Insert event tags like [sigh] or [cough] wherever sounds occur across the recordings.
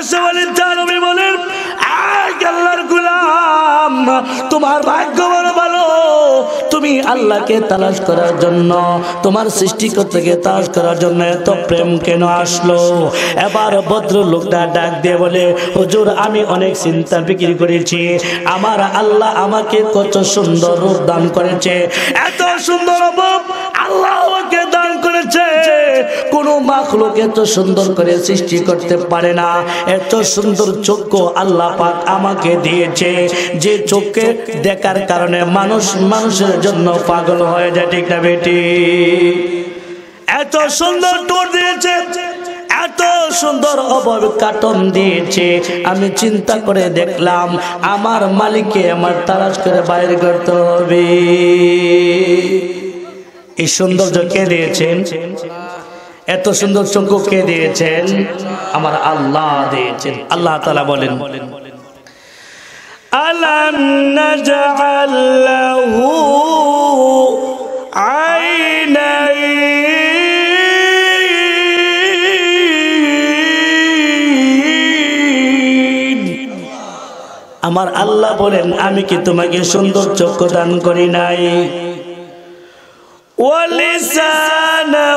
আশরাফ আলী থানবী বলেন আল্লাহর গোলাম, তোমার ভাগ্য বড় ভালো। তুমি আল্লাহকে তালাশ করার জন্য, তোমার সৃষ্টিকর্তাকে তালাশ করার জন্য এত প্রেম কেন আসলো? এবার ভদ্র লোকটা ডাক দিয়ে বলে, হুজুর, আমি অনেক চিন্তা বিক্রি করেছি। আমার আল্লাহ আমাকে কত সুন্দর রূপ দান করেছে। এত সুন্দর রূপ আল্লাহ আমাকে করেছে কোন মাখলুক এত সুন্দর করে সৃষ্টি করতে পারে না। এত সুন্দর চক্ষু আল্লাহ পাক আমাকে দিয়েছে। যে চোখকে দেখার কারণে মানুষ মানুষের জন্য পাগল হয়ে যায়, ঠিক না বেটি? এত সুন্দর টোর দিয়েছে, এত সুন্দর অভাব কাটন দিয়েছে। আমি চিন্তা করে দেখলাম, আমার মালিককে আমার তালাশ করে বাইরে করতে হবে। এই সৌন্দর্য কে দিয়েছেন? এত সুন্দর চক্ষু কে দিয়েছেন? আমার আল্লাহ দিয়েছেন। আল্লাহ তালা বলেন আইনাইন। আমার আল্লাহ বলেন, আমি কি তোমাকে সুন্দর চক্ষু দান করি নাই? ولسانا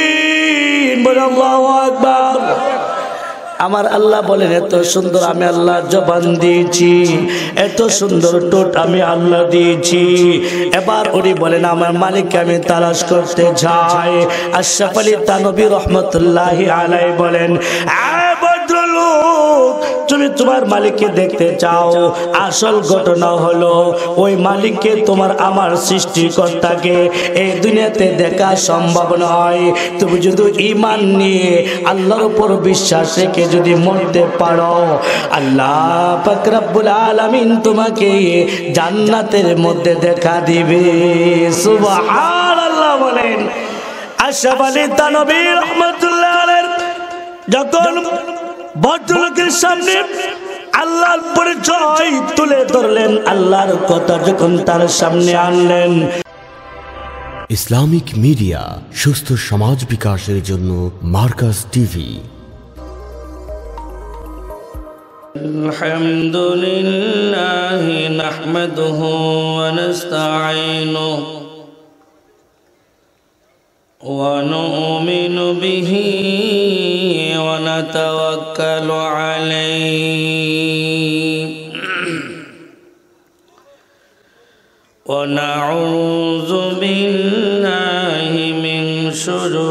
وشفتين বলে আল্লাহু আকবার আমার আল্লাহ বলেন এত সুন্দর আমি আল্লাহ জবান দিয়েছি এত সুন্দর টোট আমি আল্লাহ দিয়েছি এবার উনি বলেন আমার মালিককে আমি তালাশ করতে যাই আশরাফ আলী তানবী রহমতুল্লাহ আলাই বলেন "আয় ভদ্রলোক তুমি তোমার মালিককে দেখতে চাও। আসল ঘটনা হলো, ওই মালিককে তোমার আমার সৃষ্টিকর্তাকে এই দুনিয়াতে দেখা সম্ভব নয়। তুমি যদি ইমান নিয়ে আল্লাহর উপর বিশ্বাস রেখে যদি মরতে পারো, আল্লাহ পাকরাবুল আলামিন তোমাকে জান্নাতের মধ্যে দেখা দিবে। সুবহানাল্লাহ বলেন। আশরাফ আলী তানবী রহমাতুল্লাহ আলাইহি, যখন ভদ্রলোকের সামনে আল্লাহর পরিচয় তুলে ধরলেন আল্লাহর কথা যখন তার সামনে আনলেন ইসলামিক মিডিয়া সুস্থ সমাজ বিকাশের জন্য মার্কাস টিভি الحمد لله نحمده ونستعينه ونؤمن به ونتوكل عليه. ونعوذ بالله من شرور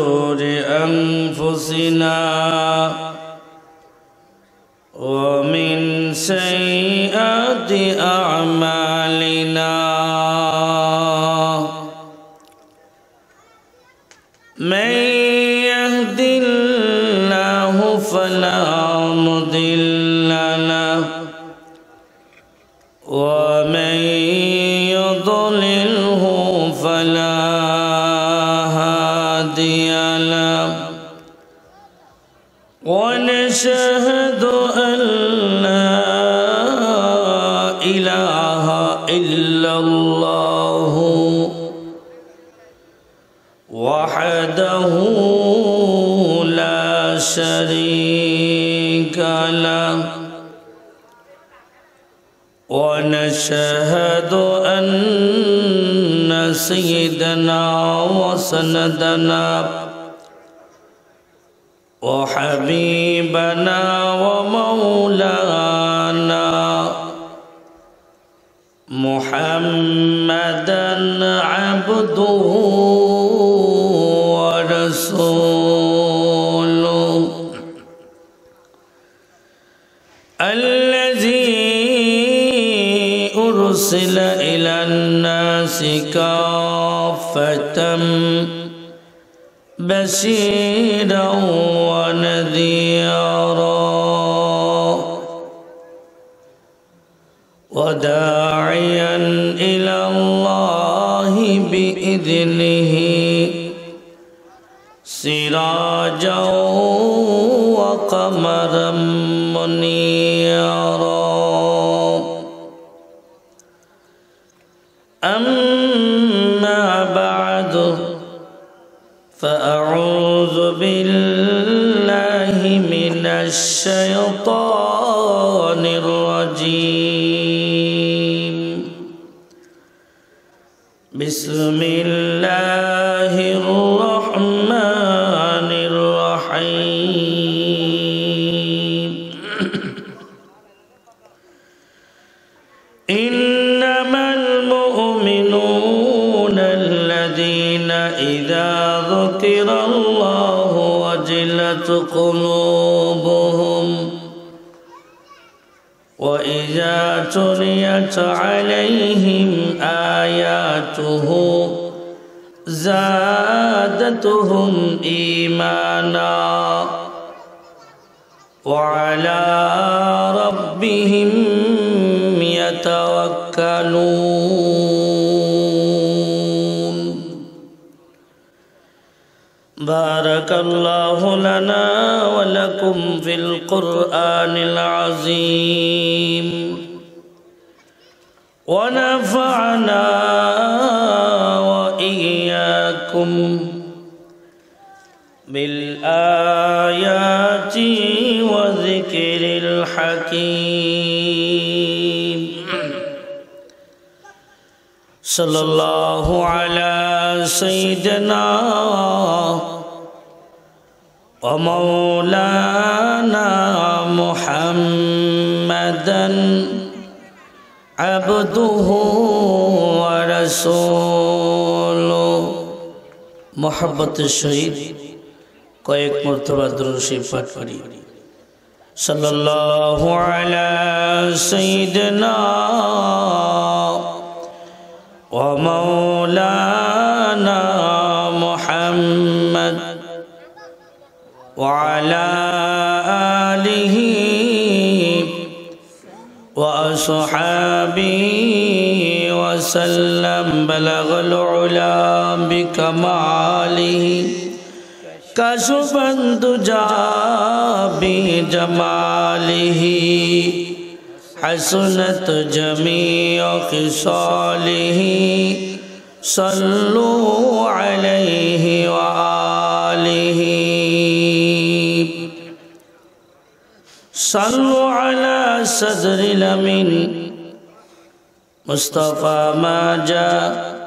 ونشهد أن سيدنا وسندنا وحبيبنا أرسل إلى الناس كافة بشيرا ونذيرا. وداعيا إلى الله بإذنه. سراجا بسم الله الرحمن الرحيم. [clears throat] إنما المؤمنون الذين إذا ذكر الله وجلت قلوبهم تليت عليهم آياته زادتهم إيمانا. وعلى ربهم يتوكلون. بارك الله لنا ولكم في القرآن العظيم. ونفعنا وإياكم بالآيات وذكر الحكيم. صلى الله على سيدنا ومولانا محمدا عبده ورسوله محبت الشهيد কয়েক মর্তবা দ্রুশি পাঠ করি সাল্লাল্লাহু আলা সাইয়্যিদিনা ওয়া মাওলানা মুহাম্মদ ওয়া আলা صحابي وسلم بلغ العلا بكماله. كشف الدجى بجماله. حسنت جميع خصاله. صلوا عليه وآله صلوا على صدر الأمين مصطفى ما جاء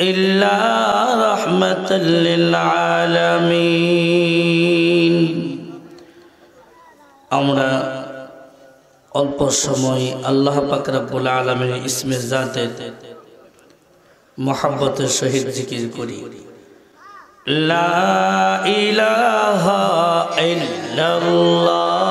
إلا رحمة للعالمين আমরা অল্প সময় আল্লাহ পাক রব্বুল আলমের ইসমে জাতের মহাব্বতের সহিত জিকির করি লা ইলাহা ইল্লাল্লাহ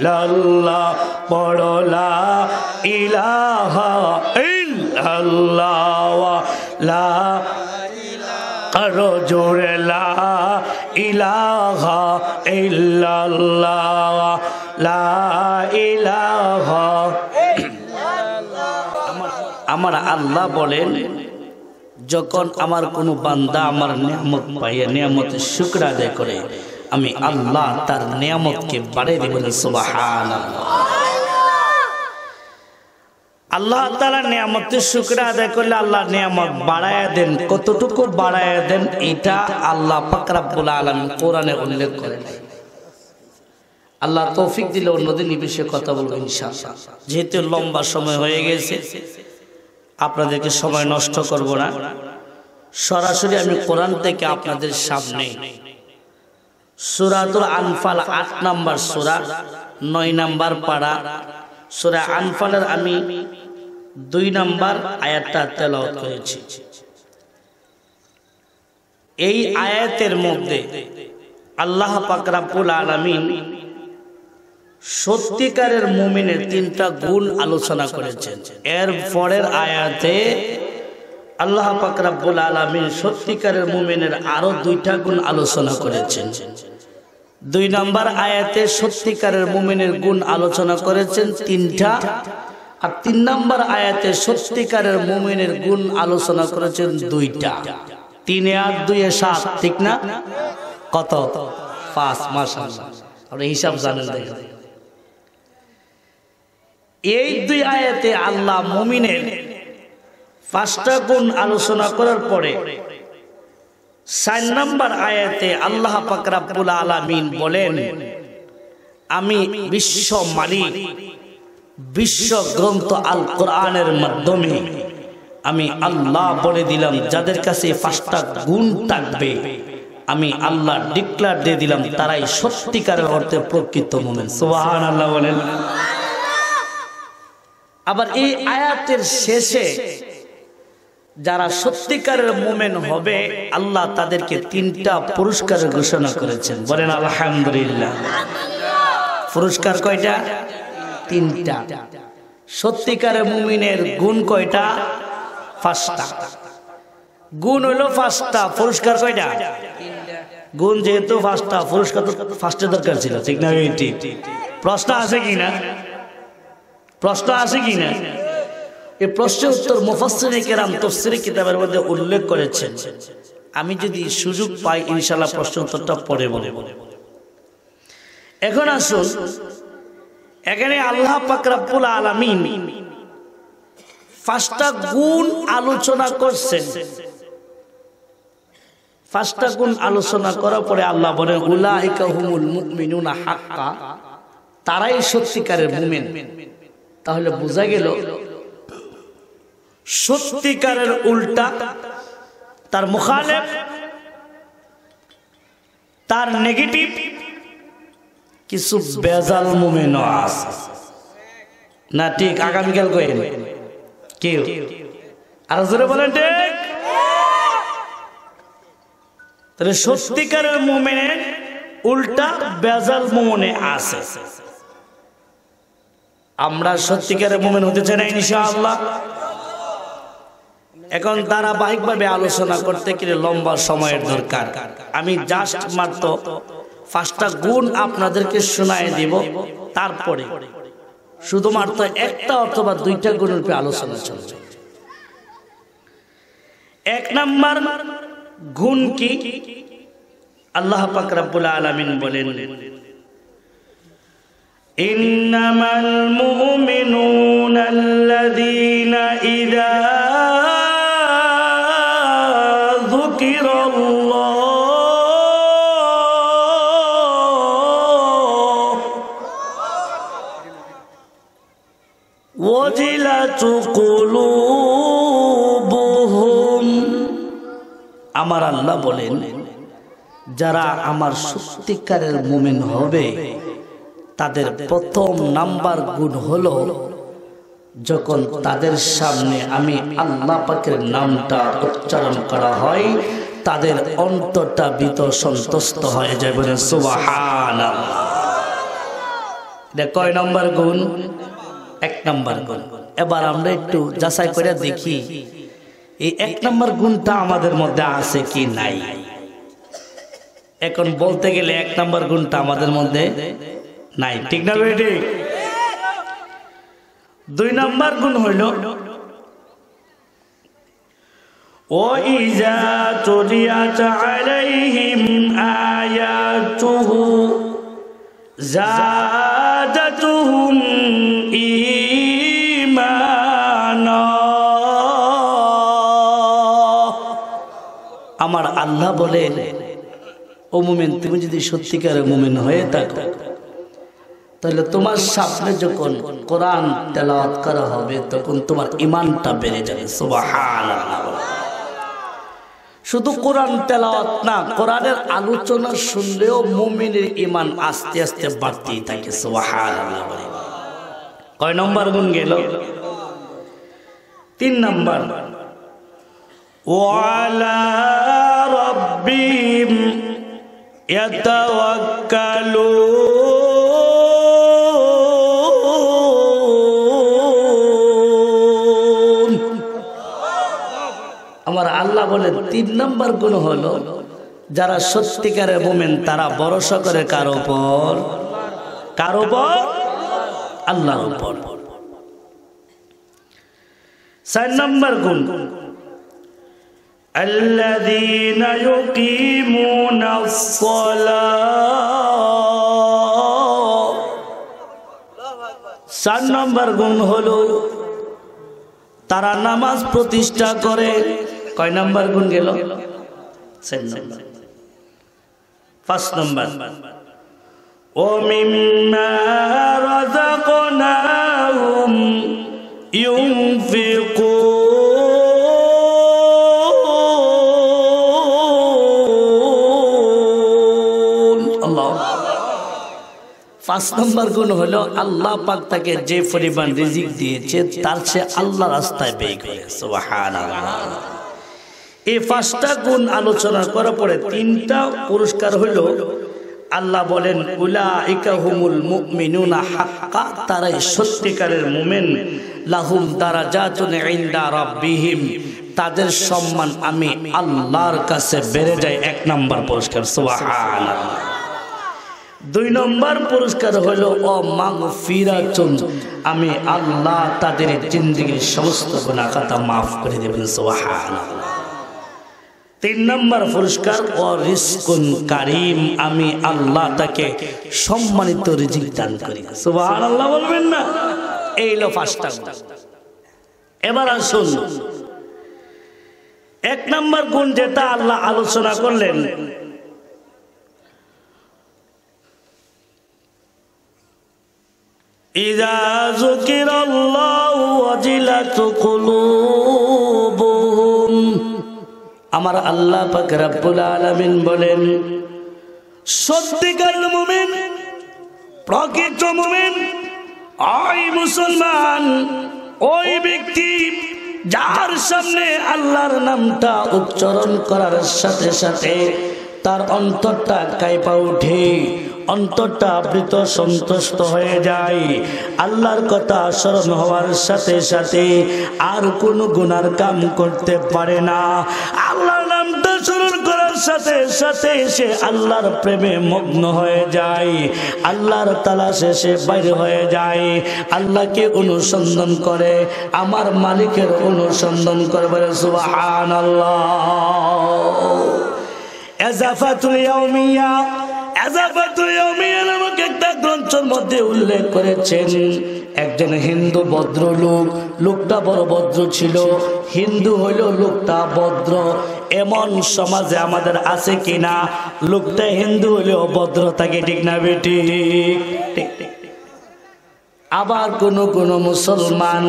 ইল্লাল্লাহ পড়লা ইলাহা ইল্লাল্লাহ লা করো জোরে লা ইলাহা ইল্লাল্লাহ লা ইলাহা আমার আল্লাহ বলেন, যখন আমার কোনো বান্দা আমার নিয়ামত পাইয়া নিয়ামতের শুক্র আদায় করে আমি আল্লাহ তার নিয়ামতকে বাড়িয়ে দেবেন সুবাহান আল্লাহ তালা নিয়ামতের শুক্র আদায় করলে আল্লাহ নিয়ামত বাড়ায় দেন। কতটুকু বাড়ায় দেন এটা আল্লাহ পাকরাবুল আলম কোরআনে উল্লেখ করে আল্লাহ তৌফিক দিলে অন্যদিন এই বিষয়ে কথা বলব ইনশাআল্লাহ। যেহেতু লম্বা সময় হয়ে গেছে, আপনাদেরকে সময় নষ্ট করব না। সরাসরি আমি কোরআন থেকে আপনাদের সামনে সুরাতুল আনফাল আট নাম্বার সুরা, নয় নাম্বার পাড়া। সুরা আনফালের আমি দুই নাম্বার আয়াতটা তেলাওয়াত করেছি। এই আয়াতের মধ্যে আল্লাহ পাকরাবুল আলমিন সত্যিকারের মুমিনের তিনটা গুণ আলোচনা করেছেন। এর পরের আয়াতে আল্লাহ পাকরাবুল আলমিন সত্যিকারের মুমিনের আরও দুইটা গুণ আলোচনা করেছেন। দুই নম্বর আয়াতে সত্যিকারের মুমিনের গুণ আলোচনা করেছেন তিনটা। আর তিন নম্বর আয়াতে সত্যিকারের মুমিনের গুণ আলোচনা করেছেন দুইটা। তিনে আর দুইয়ে সাত, ঠিক না? কত? পাঁচ মাস আপনি হিসাব জানেন এই দুই আয়াতে আল্লাহ মুমিনের পাঁচটা গুণ আলোচনা করার পরে চার নম্বর আয়াতে আল্লাহ পাকরাবুল আলামিন বলেন, আমি বিশ্ব মালিক, বিশ্ব গ্রন্থ আল কোরআনের মাধ্যমে আমি আল্লাহ বলে দিলাম, যাদের কাছে পাঁচটা গুণ থাকবে, আমি আল্লাহ ডিক্লার দিয়ে দিলাম, তারাই সত্যিকারের অর্থে প্রকৃত মোমেন। সোহান আল্লাহ বলেন। আবার এই আয়াতের শেষে যারা সত্যিকারের মোমেন হবে, আল্লাহ তাদেরকে তিনটা পুরস্কারের ঘোষণা করেছেন। বলেন, আলহামদুলিল্লাহ। পুরস্কার কয়টা? তিনটা। সত্যিকারের মুমিনের গুণ কয়টা? পাঁচটা। গুণ হইল পাঁচটা। পুরস্কার কয়টা? গুণ যেহেতু পাঁচটা, পুরস্কার তো ফার্স্টে দরকার ছিল, ঠিক না প্রশ্ন আছে কি না? প্রশ্ন আছে কি না? এই প্রশ্নের উত্তর মুফাসসিরে কেরাম তফসিরি কিতাবের মধ্যে উল্লেখ করেছেন। আমি যদি সুযোগ পাই, ইনশাআল্লাহ প্রশ্ন উত্তরটা পরে বলে এখন আসুন, এখানে আল্লাহ পাক রব্বুল আলামিন পাঁচটা গুণ আলোচনা করছেন। পাঁচটা গুণ আলোচনা করার পরে আল্লাহ বলেন, উলাইকা হুমুল মুমিনুনা হাক্কা, তারাই সত্যিকারের মুমিন। তাহলে বোঝা গেল সত্যিকারের উল্টা, তার মুখালেফ, তার নেগেটিভ, কিছু বেজাল মুমেন আছে না, ঠিক, আগামীকাল কইেন কেউ? আর জোরে বলেন, ঠিক? তাহলে সত্যিকারের মুমেনের উল্টা বেজাল মুমনে আছে। আমরা সত্যিকারের মুমেন হতে চাই না, ইনশাআল্লাহ। এখন ধারাবাহিকভাবে আলোচনা করতে গেলে লম্বা সময়ের দরকার। আমি জাস্ট মাত্র পাঁচটা গুণ আপনাদেরকে শোনায় দিব, তারপরে শুধুমাত্র একটা অথবা দুইটা গুণের উপরে আলোচনা চলছে এক নাম্বার গুণ কি? আল্লাহ পাক রাব্বুল আলামিন বলেন, ইন্নামাল মুমিনুনা আল্লাযীনা ইযা আমার আল্লাহ বলেন, যারা আমার সত্যিকারের মুমিন হবে, তাদের প্রথম নাম্বার গুণ হলো, যখন তাদের সামনে আমি আল্লাহ পাকের নামটা উচ্চারণ করা হয়, তাদের অন্তরটা বিত সন্তুষ্ট হয়ে যায় সুবাহান কয় নম্বর গুণ? এক নম্বর গুণ। এবার আমরা একটু যাচাই করে দেখি এই এক নম্বর গুণটা আমাদের মধ্যে আছে কি নাই এখন বলতে গেলে এক নম্বর গুণটা আমাদের মধ্যে নাই ঠিক না বেটি দুই নাম্বার গুণ হইল وإذا تليت عليهم آياته زادتهم আমার আল্লাহ বলে, ও মুমেন, তুমি যদি সত্যিকারের মুমেন হয়ে থাকো, তাহলে তোমার সামনে যখন কোরআন তেলাওয়াত করা হবে, তখন তোমার ইমানটা বেড়ে যাবে। শুধু কোরআন তেলাওয়াত না, কোরআনের আলোচনা শুনলেও মুমিনের ইমান আস্তে আস্তে বাড়তেই থাকে কয় নম্বর গুণ গেল? তিন নম্বর। ওয়ালা রব্বিম يتوكلون আমার আল্লাহ বলেন তিন নম্বর গুণ হলো যারা সত্যিকারের মোমেন তারা ভরসা করে কার উপর কার উপর আল্লাহর উপর চার নম্বর গুণ الذين يقيمون الصلاة চার নম্বর গুণ হলো তারা নামাজ প্রতিষ্ঠা করে কয় নম্বর গুণ গেল চার নম্বর পাঁচ নম্বর ও মিম্মা রাযাকনাহুম ইউনফিকুন পাঁচ নম্বর গুণ হলো আল্লাহ পাক তাকে যে পরিমাণ রিজিক দিয়েছে তার সে আল্লাহ রাস্তায় ব্যয় করে। এই পাঁচটা গুণ আলোচনা করার পরে তিনটা পুরস্কার হলো, আল্লাহ বলেন তারাই সত্যিকারের মুমিন, লাহুম দারাজাতুন ইনদা রাব্বিহিম, তাদের সম্মান আমি আল্লাহর কাছে বেড়ে যায়। এক নম্বর পুরস্কার, সুবহানাল্লাহ। দুই নম্বর পুরস্কার হলো ও মাগ ফিরাচুন আমি আল্লাহ তাদের জিন্দগির সমস্ত গুণা খাতা মাফ করে দেবেন তিন নম্বর পুরস্কার ও রিস্কুন কারিম। আমি আল্লাহ তাকে সম্মানিত রিজিক দান করি। সুবহানাল্লাহ বলবেন না? এই হলো পাঁচটা। এবার আসুন। এক নম্বর গুণ যেটা আল্লাহ আলোচনা করলেন إذا ذكر الله وجلت قلوبهم আমার আল্লাহ পাক রব্বুল আলামিন বলেন সত্যিকার মুমিন প্রকৃত মুমিন ওই মুসলমান ওই ব্যক্তি যার সামনে আল্লাহর নামটা উচ্চারণ করার সাথে সাথে তার অন্তরটা কাইপা উঠে অন্তরটা আবৃত সন্তুষ্ট হয়ে যায়। আল্লাহর কথা স্মরণ হওয়ার সাথে সাথে আর কোনো গুনার কাম করতে পারে না। আল্লাহর নামটা স্মরণ করার সাথে সাথে সে আল্লাহর প্রেমে মগ্ন হয়ে যায়। আল্লাহর তালাশে সে বাইরে হয়ে যায়। আল্লাহকে অনুসন্ধান করে, আমার মালিকের অনুসন্ধান করে বলে সুবাহান এজাফাতুল ইয়াউমিয়া এজাফাতুল ইয়াউমিয়া নামক একটা গ্রন্থের মধ্যে উল্লেখ করেছেন, একজন হিন্দু ভদ্র লোক লোকটা বড় ভদ্র ছিল, হিন্দু হইল লোকটা ভদ্র, এমন সমাজে আমাদের আছে কিনা? লোকটা হিন্দু হইলেও ভদ্র থাকে, ঠিক না বেটি? আবার কোন কোন মুসলমান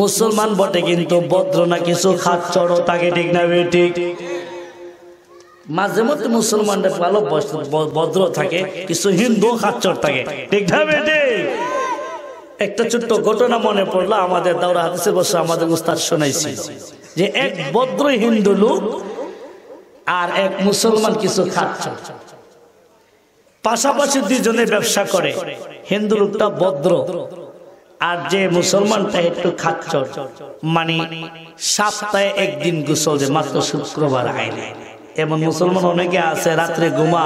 মুসলমান বটে কিন্তু ভদ্র না, কিছু খাচ্চড় থাকে, ঠিক না বেটি? মাঝে মধ্যে মুসলমানরা ভালো ভদ্র থাকে, কিছু হিন্দু খাচ্চর থাকে। ঠিক একটা ছোট্ট ঘটনা মনে পড়ল, আমাদের দাওরা হাদিসে বসে আমাদের উস্তাদ শোনাইছিল যে এক ভদ্র হিন্দু লোক আর এক মুসলমান কিছু খাচ্চর। পাশাপাশি দুজনে ব্যবসা করে। হিন্দু লোকটা ভদ্র আর যে মুসলমানটা একটু খাচ্চর। মানে সপ্তাহে একদিন গোসল যে মাত্র শুক্রবার আইনে এমন মুসলমান অনেকে আছে, রাত্রে ঘুমা,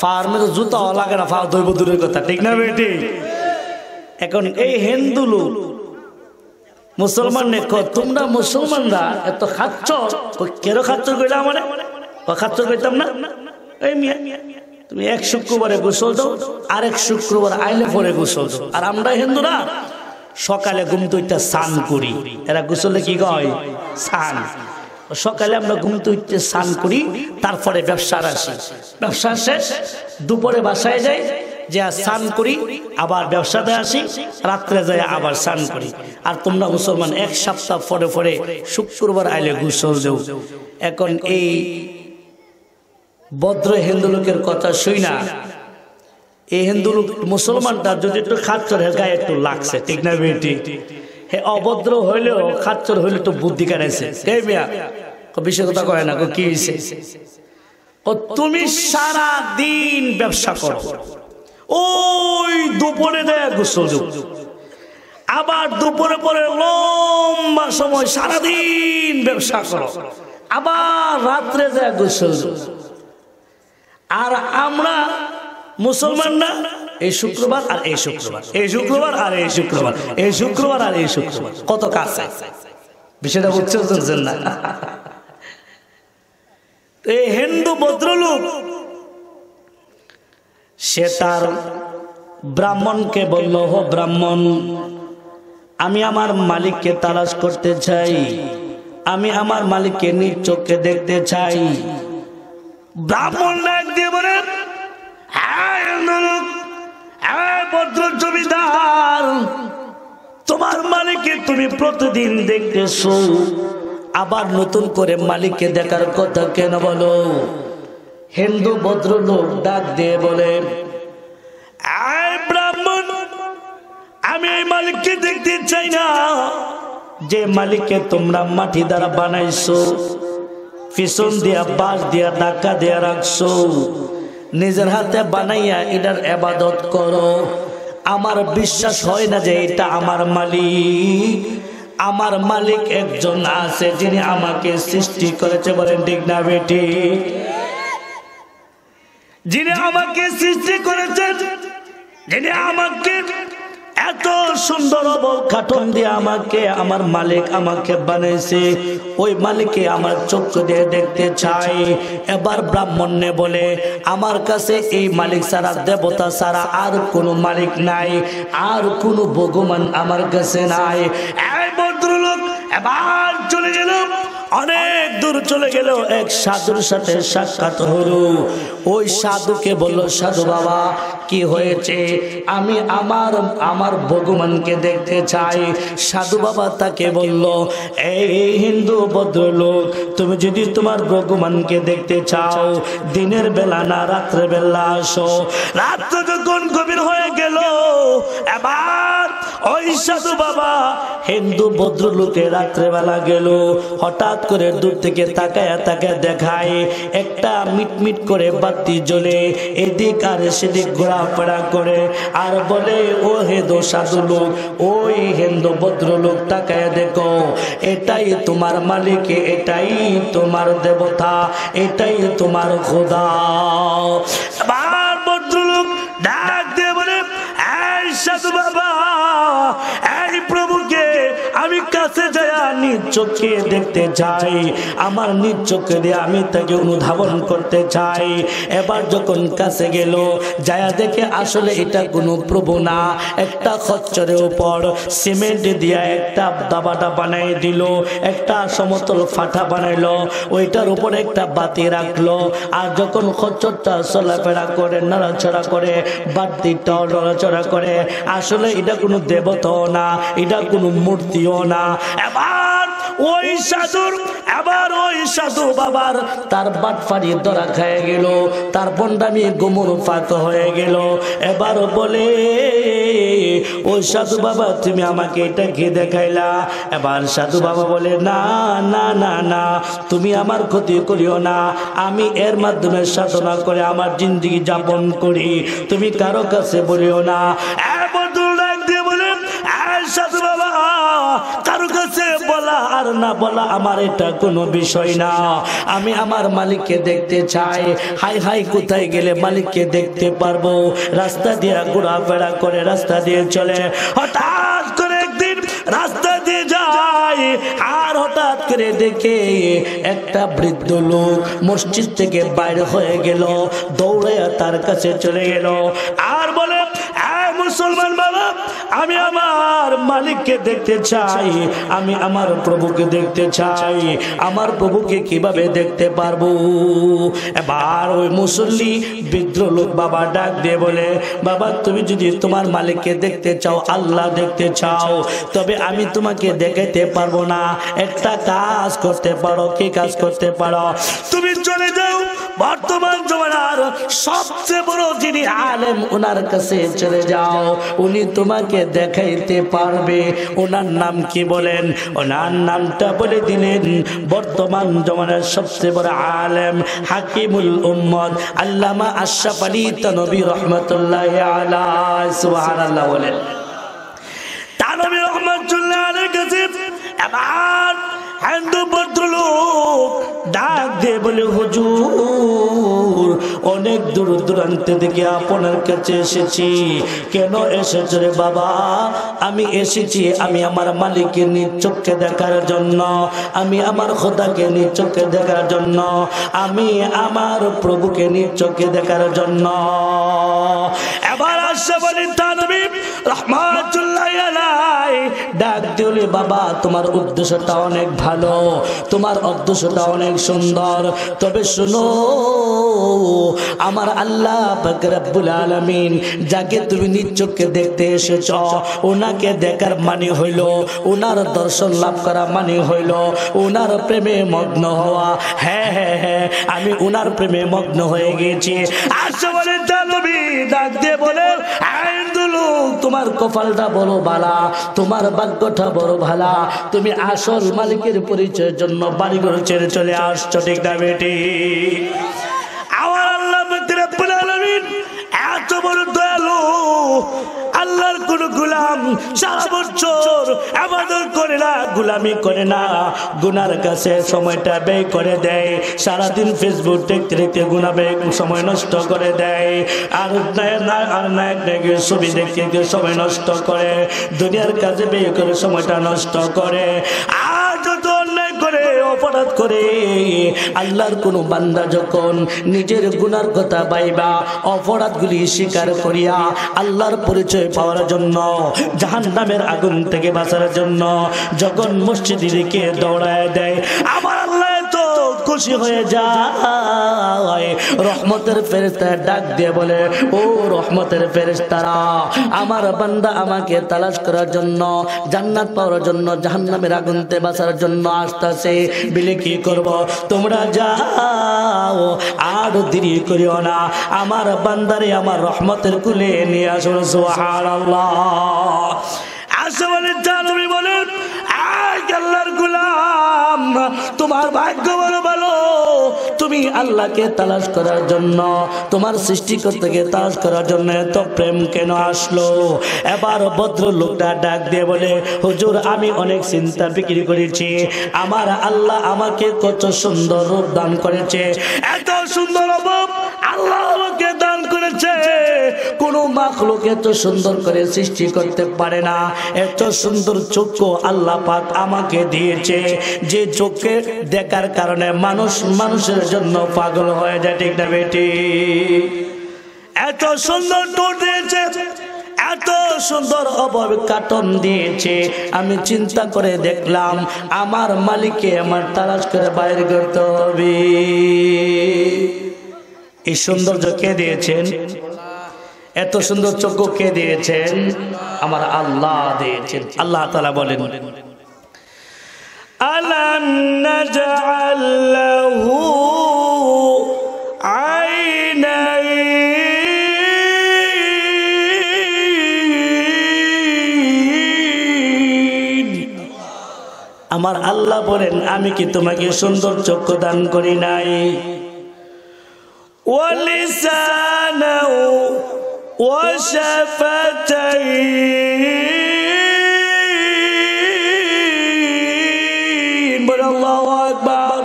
ফার্মের জুতা লাগে না ফা দৈব দূরের কথা, ঠিক না বেটি? এখন এই হিন্দু লোক, মুসলমান নে ক তোমরা মুসলমানরা এত খাচ্ছ? কেন খাচ্ছ? কইলা ও খাচ্ছ কইতাম না? এই মিয়া, তুমি এক শুক্রবারে গোসল দাও আর এক শুক্রবার আইলে পরে গোসল দাও। আর আমরা হিন্দুরা সকালে ঘুম তুইটা স্নান করি। এরা গোসলে কি কয়? স্নান। সকালে আমরা ঘুম তুইতে স্নান করি, তারপরে ব্যবসার আসি। ব্যবসা শেষ, দুপুরে বাসায় যাই, যে স্নান করি, আবার ব্যবসাতে আসি, রাত্রে যাই আবার স্নান করি। আর তোমরা মুসলমান, এক সপ্তাহ পরে পরে শুক্রবার আইলে গোসল দেও। এখন এই ভদ্র হিন্দু লোকের কথা শুই না। এই হিন্দু লোক মুসলমানটা যদি একটু খাচ্চর হের গায়ে একটু লাগছে, ঠিক না, বেটি? হে অভদ্র হইলেও খাচ্চর হইলে তো বুদ্ধি কাটাইছে কে মিয়া বিষয় কথা কয় না, কো ও তুমি সারা দিন ব্যবসা করো, ওই দুপুরে দেয় গোসল। আবার দুপুরে পরে লম্বা সময় সারাদিন ব্যবসা করো, আবার রাত্রে যায় গোসল। আর আমরা মুসলমানরা এই শুক্রবার আর এই শুক্রবার এই শুক্রবার আর এই শুক্রবার এই শুক্রবার আর এই শুক্রবার। কত কাছে বিষয়টা চলছেন না? এই হিন্দু ভদ্রলোক সে তার ব্রাহ্মণকে বলল হো ব্রাহ্মণ আমি আমার মালিককে তালাশ করতে চাই। আমি আমার মালিককে নিজ চোখে দেখতে চাই। ব্রাহ্মণ ডাক দিয়ে বলে "হ্যাঁ, হিন্দু লোক, হ্যাঁ, ভদ্র জমিদার, তোমার মালিককে তুমি প্রতিদিন দেখতেছো। আবার নতুন করে মালিককে দেখার কথা কেন বলো? হিন্দু ভদ্রলোক ডাক দিয়ে বলে "আয় ব্রাহ্মণ, আমি এই মালিককে দেখতে চাই না। যে মালিককে তোমরা মাটি দ্বারা বানাইছো, পিছন দিয়া বাঁশ দিয়া ধাক্কা দিয়া রাখছো নিজের হাতে বানাইয়া এটার আবাদত করো। আমার বিশ্বাস হয় না যে এটা আমার মালিক। আমার মালিক একজন আছে যিনি আমাকে সৃষ্টি করেছে, বলেন ঠিক না বেটি? যিনি আমাকে সৃষ্টি করেছেন, যিনি আমাকে এত সুন্দর কাঠন দিয়ে আমাকে, আমার মালিক আমাকে বানিয়েছে। ওই মালিককে আমার চক্ষু দিয়ে দেখতে চাই। এবার ব্রাহ্মণে বলে, আমার কাছে এই মালিক ছাড়া, দেবতা ছাড়া আর কোনো মালিক নাই, আর কোনো ভগবান আমার কাছে নাই। ভদ্রলোক এবার চলে গেল। অনেক দূর চলে গেল। এক সাধুর সাথে সাক্ষাৎ হলো। ওই সাধুকে বলল, সাধু বাবা কি হয়েছে? আমি আমার আমার ভগবানকে দেখতে চাই। সাধু বাবা তাকে বলল, এই হিন্দু ভদ্রলোক, তুমি যদি তোমার ভগবানকে দেখতে চাও, দিনের বেলা না রাত্রে বেলা আসো। রাত্র যখন গভীর হয়ে গেল, এবার ওই সাধু বাবা হিন্দু ভদ্রলোকে রাত্রেবেলা গেল। হঠাৎ করে দূর থেকে তাকায় তাকায় দেখায়, একটা মিটমিট করে বাতি জ্বলে, এদিক আর সেদিক ঘোরাফেরা করে। আর বলে ও হেদো সাধু লোক, ওই হিন্দু ভদ্রলোক তাকায় দেখো, এটাই তোমার মালিক, এটাই তোমার দেবতা, এটাই তোমার খোদা। নিজ চোখে দেখতে চাই, আমার নিজ চোখে দিয়ে আমি তাকে অনুধাবন করতে চাই। এবার যখন কাছে গেল, যায়া দেখে আসলে এটা কোনো প্রভু না একটা খচ্চরের উপর সিমেন্ট দিয়া একটা দাবাটা বানাই দিল, একটা সমতল ফাটা বানাইলো, ওইটার উপর একটা বাতি রাখল। আর যখন খচ্চরটা চলাফেরা করে, নড়াচড়া করে বাতিটাও নড়াচড়া করে, আসলে এটা কোনো দেবতাও না, এটা কোনো মূর্তিও না। এবার ওই সাধুর এবার ওই সাধু বাবার তার বাটফারি ধরা খেয়ে গেল, তার বন্ডামি গোমর ফাঁক হয়ে গেল। এবার বলে, ওই সাধু বাবা, তুমি আমাকে এটা কি দেখাইলা? এবার সাধু বাবা বলে, না না না না, তুমি আমার ক্ষতি করিও না। আমি এর মাধ্যমে সাধনা করে আমার জিন্দগি যাপন করি। তুমি কারও কাছে বলিও না। বলে সাধু বাবা, কারও কাছে বলা আর না বলা আমার এটা কোনো বিষয় না। আমি আমার মালিককে দেখতে চাই। হাই হাই, কোথায় গেলে মালিককে দেখতে পারব? রাস্তা দিয়ে ঘোরাফেরা করে রাস্তা দিয়ে চলে। হঠাৎ করে একদিন রাস্তা দিয়ে যায়। আর হঠাৎ করে দেখে একটা বৃদ্ধ লোক মসজিদ থেকে বাইরে হয়ে গেল। দৌড়ে তার কাছে চলে গেল। আর বলে "এই মুসলমান বাবা, আমি আমার মালিককে দেখতে চাই, আমি আমার প্রভুকে দেখতে চাই, আমার প্রভুকে কীভাবে দেখতে পারব? এবার ওই মুসল্লি বৃদ্ধ লোক বাবা ডাক দিয়ে বলে, বাবা, তুমি যদি তোমার মালিককে দেখতে চাও, আল্লাহ দেখতে চাও, তবে আমি তোমাকে দেখাতে পারব না। একটা কাজ করতে পারো, কি কাজ করতে পারো? তুমি চলে যাও। বর্তমান জমানার সবচেয়ে বড় যিনি আলেম ওনার কাছে চলে যাও। উনি তোমাকে দেখাইতে পারবে। ওনার নাম কি বলেন? ওনার নামটা বলে দিলেন, বর্তমান জমানার সবচেয়ে বড় আলেম হাকিমুল উম্মদ আল্লামা আশরাফ আলী তানবী রহমতুল্লাহ আলাই সুবহানাল্লাহ বলেন। তানবী রহমতুল্লাহ কাছে এবার ডাক দিয়ে বলে, হুজুর, অনেক দূর দূরান্ত থেকে আপনার কাছে এসেছি। কেন এসেছ রে বাবা? আমি এসেছি, আমি আমার মালিককে নিজ চোখে দেখার জন্য, আমি আমার খোদাকে নিজ চোখে দেখার জন্য, আমি আমার প্রভুকে নিজ চোখে দেখার জন্য। এবার আসছে বলি তানবী রহমাতুল্লাহ ডাক বাবা, তোমার উদ্দেশ্যটা অনেক ভালো, তোমার উদ্দেশ্যটা অনেক সুন্দর। তবে শুনো, আমার আল্লাহ রব্বুল আলামিন যাকে তুমি নিজ দেখতে এসেছ, ওনাকে দেখার মানে হইল, ওনার দর্শন লাভ করা মানে হইল, ওনার প্রেমে মগ্ন হওয়া। হ্যাঁ হ্যাঁ হ্যাঁ আমি ওনার প্রেমে মগ্ন হয়ে গেছি আসো বলে তোমার কপালটা বড় ভালা তোমার ভাগ্যটা বড় ভালা। তুমি আসল মালিকের পরিচয়ের জন্য বাড়িঘর ছেড়ে চলে আসছো, ঠিক না বেটি? আমার আল্লাহ এত বড় দয়ালু আল্লাহর কোন গুলাম সারা বছর আবাদত করে না, গুলামি করে না। গুনার কাছে সময়টা ব্যয় করে দেয়। সারাদিন ফেসবুক দেখতে দেখতে গুনা ব্যয় সময় নষ্ট করে দেয়। আর আর নায়ক নায়কের ছবি দেখতে সময় নষ্ট করে। দুনিয়ার কাজে ব্যয় করে সময়টা নষ্ট করে। আর করে, অপরাধ করে। আল্লাহর কোন বান্দা যখন নিজের গুনার কথা পাইবা অপরাধগুলি স্বীকার করিয়া আল্লাহর পরিচয় পাওয়ার জন্য জাহান নামের আগুন থেকে বাঁচার জন্য যখন মসজিদ দিকে দৌড়ায় দেয়। আমার খুশি হয়ে যায়। রহমতের ফেরেস্তা ডাক দিয়ে বলে, ও রহমতের ফেরেস্তারা আমার বান্দা আমাকে তালাশ করার জন্য, জান্নাত পাওয়ার জন্য, জাহান্নামের আগুনতে বাঁচার জন্য আসতেছে। বিলে কি করব? তোমরা যাও, আর দেরি করিও না। আমার বান্দারে আমার রহমতের কুলে নিয়ে আসুন, সুবহানাল্লাহ। আসে বলে জানবি বলেন আল্লাহর গুলাম, তোমার ভাগ্য বড় ভালো তুমি আল্লাহকে তালাশ করার জন্য, তোমার সৃষ্টিকর্তাকে তালাশ করার জন্য এত প্রেম কেন আসলো? এবার ভদ্র লোকটা ডাক দিয়ে বলে, হুজুর, আমি অনেক চিন্তা বিক্রি করেছি। আমার আল্লাহ আমাকে কত সুন্দর রূপ দান করেছে। এত সুন্দর অভাব আল্লাহ দান করেছে। কোন মাখলুক এত সুন্দর করে সৃষ্টি করতে পারে না। এত সুন্দর চক্ষু আল্লাহ পাক আমাকে দিয়েছে। যে চোখে দেখার কারণে মানুষ মানুষের জন্য পাগল হয়ে যায়, ঠিক না বেটি? এত সুন্দর টোট দিয়েছে, এত সুন্দর অভাব কাটন দিয়েছে। আমি চিন্তা করে দেখলাম, আমার মালিককে আমার তালাশ করে বাইরে করতে হবে। এই সৌন্দর্য কে দিয়েছেন। এত সুন্দর চক্ষু কে দিয়েছেন। আমার আল্লাহ দিয়েছেন। আল্লাহ তালা বলেন আমার আল্লাহ বলেন, আমি কি তোমাকে সুন্দর চক্ষু দান করি নাই? ولسانا وشفتين বলে আল্লাহু আকবার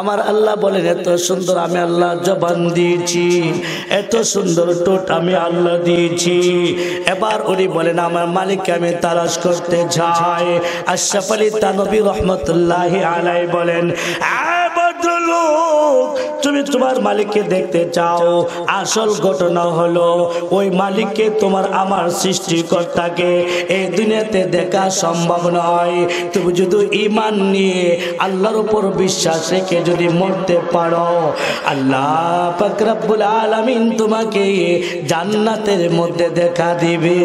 আমার আল্লাহ বলেন এত সুন্দর আমি আল্লাহ জবান দিয়েছি এত সুন্দর টোট আমি আল্লাহ দিয়েছি এবার উনি বলেন আমার মালিককে আমি তালাশ করতে যাই আশরাফ আলী তানবী রহমতুল্লাহ আলাই বলেন "আয় ভদ্রলোক তুমি তোমার মালিককে দেখতে চাও। আসল ঘটনা হলো, ওই মালিককে তোমার আমার সৃষ্টিকর্তাকে এই দুনিয়াতে দেখা সম্ভব নয়। তুমি যদি ইমান নিয়ে আল্লাহর উপর বিশ্বাস রেখে যদি মরতে পারো, আল্লাহ পাকরাবুল আলামিন তোমাকে জান্নাতের মধ্যে দেখা দিবে।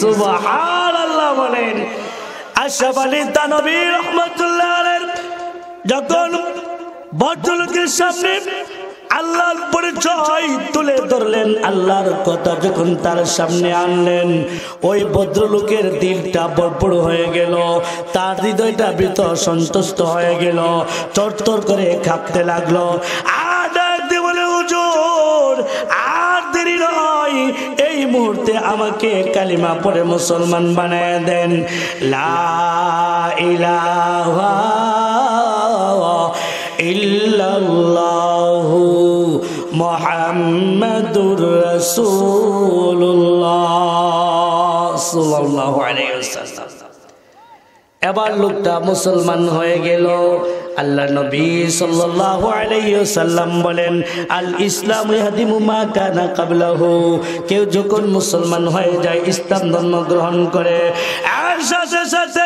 সুবহানাল্লাহ বলেন। আশরাফ আলী তানবী রহমাতুল্লাহ যখন ভদ্রলোকের সামনে আল্লাহর পরিচয় তুলে ধরলেন। আল্লাহর কথা যখন তার সামনে আনলেন, ওই ভদ্রলোকের দিলটা বড় হয়ে গেল, তার হৃদয়টা বৃত সন্তুষ্ট হয়ে গেল চরচর করে কাঁপতে লাগল। এই মুহূর্তে আমাকে কালিমা পড়ে মুসলমান বানায় দেন। লা ইলাহা ইল্লাল্লাহু মুহাম্মাদুর ওয়াসাল্লাম। এবার লোকটা মুসলমান হয়ে গেল। আল্লাহ নবী সাল্লাল্লাহু আলাইহি ওয়াসাল্লাম বলেন, আল ইসলাম মা কানা ক্বাবলাহু। কেউ যখন মুসলমান হয়ে যায়, ইসলাম ধর্ম গ্রহণ করে। আর সাথে সাথে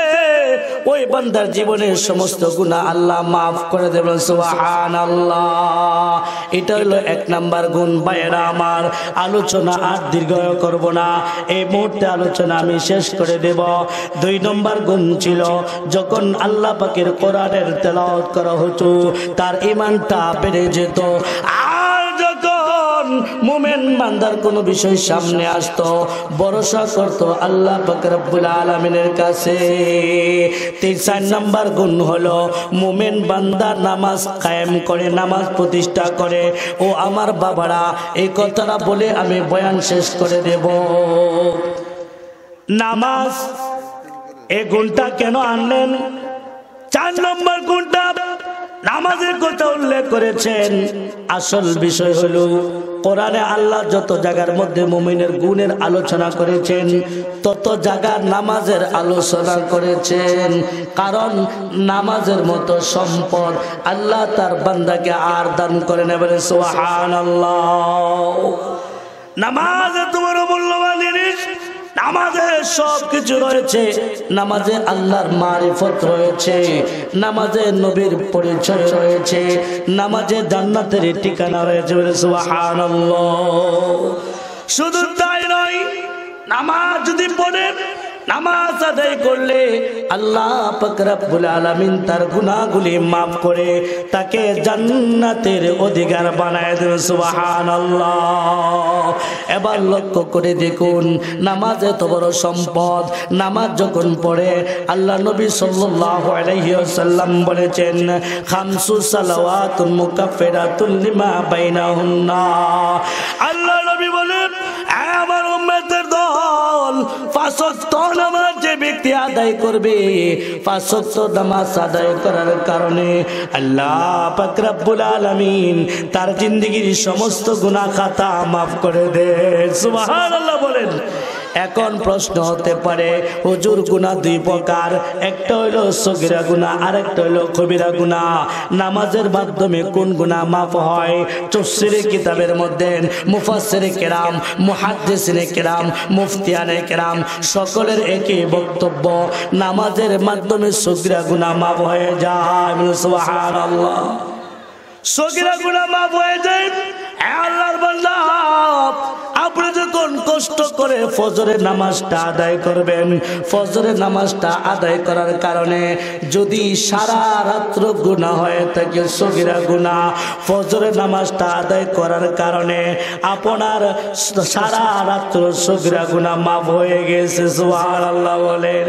ওই বান্দার জীবনের সমস্ত গুনাহ আল্লাহ মাফ করে দেবেন। সুবহানাল্লাহ। এটা হলো এক নাম্বার গুণ ভাইয়েরা আমার। আলোচনা আর দীর্ঘ করব না। এই মুহূর্তে আলোচনা আমি শেষ করে দেব। দুই নম্বর গুণ ছিল, যখন আল্লাহ পাকের কোরআনের তেলাওয়াত করা হতো, তার ইমানটা বেড়ে যেত। আর যখন মোমেন বান্দার কোনো বিষয় সামনে আসতো, ভরসা করত আল্লাহ পাক রব্বুল আলামিনের কাছে। তিন, চার নাম্বার গুণ হলো, মোমেন বান্দা নামাজ কায়েম করে, নামাজ প্রতিষ্ঠা করে। ও আমার বাবারা, এই কথাটা বলে আমি বয়ান শেষ করে দেব। নামাজ, এ গুণটা কেন আনলেন? চার নম্বর নামাজের কথা উল্লেখ করেছেন। আসল বিষয় হলো, কোরআনে আল্লাহ যত জায়গার মধ্যে মুমিনের গুণের আলোচনা করেছেন, তত জায়গার নামাজের আলোচনা করেছেন। কারণ নামাজের মতো সম্পদ আল্লাহ তার বান্দাকে আর দান করে নেবেন সোহান আল্লাহ নামাজ তোমার মূল্যবান জিনিস নামাজে সব কিছু রয়েছে। নামাজে আল্লাহর মারিফত রয়েছে। নামাজে নবীর পরিচয় রয়েছে। নামাজে জান্নাতের ঠিকানা রয়েছে শুধু তাই নয়, নামাজ যদি পড়েন নামাজ আদায় করলে আল্লাহ পাকরাবুল আলামিন তার গুনাহগুলি মাফ করে, তাকে জান্নাতের অধিকার বানায় দেবে সুবহানাল্লাহ। এবার লক্ষ্য করে দেখুন, নামাজ এত বড় সম্পদ, নামাজ যখন পড়ে, আল্লাহ নবী আলাইহি বলেছেন, খামসু সালাওয়াতুন মুকাফফিরাতুল লিমা বাইনাহুন্না। আল্লাহ নবী বলেন "এ আমার উম্মতের যে ব্যক্তি আদায় করবে আদায় করার কারণে আল্লাহ তার জিন্দগির সমস্ত গুনা খাতা মাফ করে দেন। সুবহানাল্লাহ বলেন। এখন প্রশ্ন হতে পারে, হুজুর গুনাহ দুই প্রকার। একটা হইল সগিরা গুনাহ, আরেকটা হইল কবিরা গুনাহ। নামাজের মাধ্যমে কোন গুনাহ মাফ হয়? তফসিরে কিতাবের মধ্যে মুফাসসিরে কেরাম, মুহাদ্দিসিনে কেরাম, মুফতিয়ানে কেরাম, সকলের একই বক্তব্য। নামাজের মাধ্যমে সগিরা গুনাহ মাফ হয়ে যায়। সগিরা গুনাহ মাফ হয়ে যায়। আল্লাহর বান্দা আপনি যখন কষ্ট করে ফজরের নামাজটা আদায় করবেন ফজরের নামাজটা আদায় করার কারণে যদি সারা রাত্র গুণা হয়ে থাকে, সগিরা গুণা ফজরের নামাজটা আদায় করার কারণে আপনার সারা রাত্র সগিরা গুণা মাফ হয়ে গেছে সোহার আল্লাহ বলেন।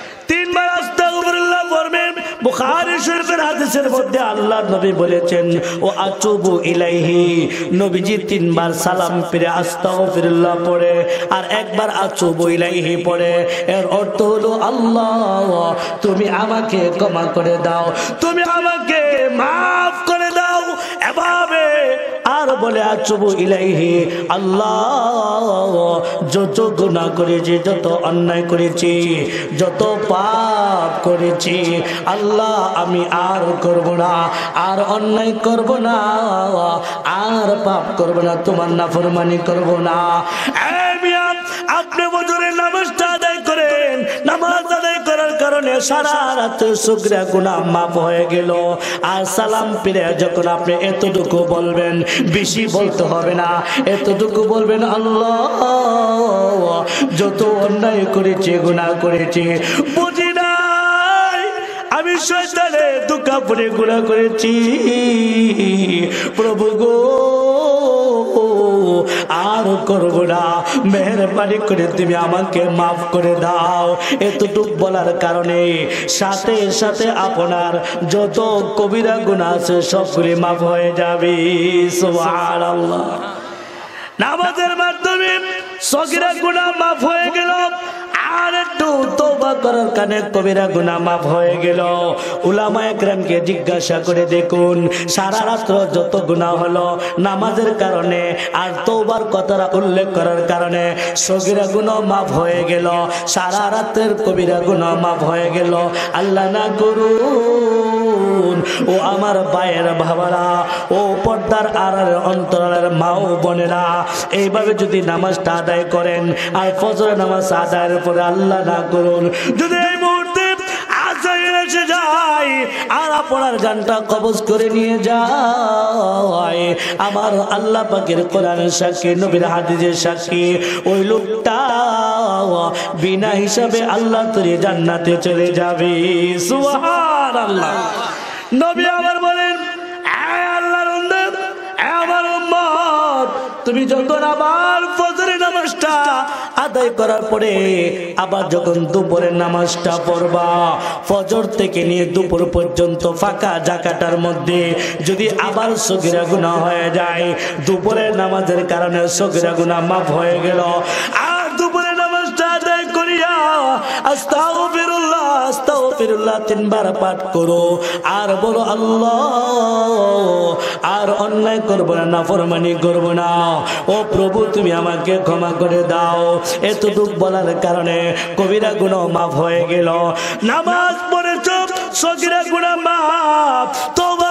শরীফের হাদিসের মধ্যে আল্লাহ নবী বলেছেন, ও ইলাইহি। নবীজি তিনবার সালাম ফিরে, আস্তাগফিরুল্লাহ পড়ে, আর একবার আতুবু ইলাইহি পড়ে। এর অর্থ হলো, আল্লাহ, তুমি আমাকে ক্ষমা করে দাও। তুমি আমাকে মাফ বলে আচুবু ইলাইহি, আল্লাহ, যত গুনাহ করেছি, যত অন্যায় করেছি, যত পাপ করেছি, আল্লাহ, আমি আর করব না, আর অন্যায় করব না, আর পাপ করব না, তোমার নাফরমানি করব না। আপনি বজরের কারণে সারা রাত শুক্রিয়া গুণা মাফ হয়ে গেল। আর সালাম ফিরে যখন আপনি এতটুকু বলবেন, বেশি বলতে হবে না। এতটুকু বলবেন, আল্লাহ, যত অন্যায় করেছে গুণা করেছে, বুঝি আমি শয়তানে দুঃখা পরে গুণা করেছি। প্রভু গো আর করব না। মেহরবানি করে তুমি আমাকে মাফ করে দাও। এতটুক বলার কারণে সাথে সাথে আপনার যত কবিরা গুণ আছে সবগুলি মাফ হয়ে যাবে। নামাজের মাধ্যমে সগিরা গুণা মাফ হয়ে গেল। কবিরা হয়ে জিজ্ঞাসা করে দেখুন, সারা রাত্র যত নামাজের কারণে উল্লেখ করার কারণে হয়ে সারা রাতের কবিরা মাফ হয়ে না ও আমার বায়ের ভাবারা, ও পর্দার আড়ালের অন্তরালের মাও বোনেরা, এইভাবে যদি নামাজটা আদায় করেন, আর ফজরের নামাজ আদায়ের পরে আল্লাহ না করুন। যদি এই মুহূর্তে এসে যায়, আর আপনার জানটা কবজ করে নিয়ে যায়, আমার আল্লাহ পাকের সাক্ষী, নবীর হাদিসের সাক্ষী, ওই লোকটা বিনা হিসাবে আল্লাহ তরি জান্নাতে চলে যাবে। সুবহান আল্লাহ নবী আবার বলেন "এ আল্লাহর আমার তুমি আবার ফজরের নামাজটা আদায় করার পরে আবার যখন দুপুরের নামাজটা পড়বা, ফজর থেকে নিয়ে দুপুর পর্যন্ত ফাঁকা জাকাটার মধ্যে যদি আবার সগিরা গুণা হয়ে যায়, দুপুরের নামাজের কারণে সগিরা গুণা মাফ হয়ে গেল। আর আস্তাগফিরুল্লাহ আস্তাগফিরুল্লাহ তিনবার পাঠ করো। আর বলো, আল্লাহ, আর অন্যায় করব না, নাফরমানি করব না। ও প্রভু, তুমি আমাকে ক্ষমা করে দাও। এতটুক বলার কারণে কবিরা গুণ মাফ হয়ে গেল। নামাজ পড়েছ, সগিরা গুণা মাফ। তোবা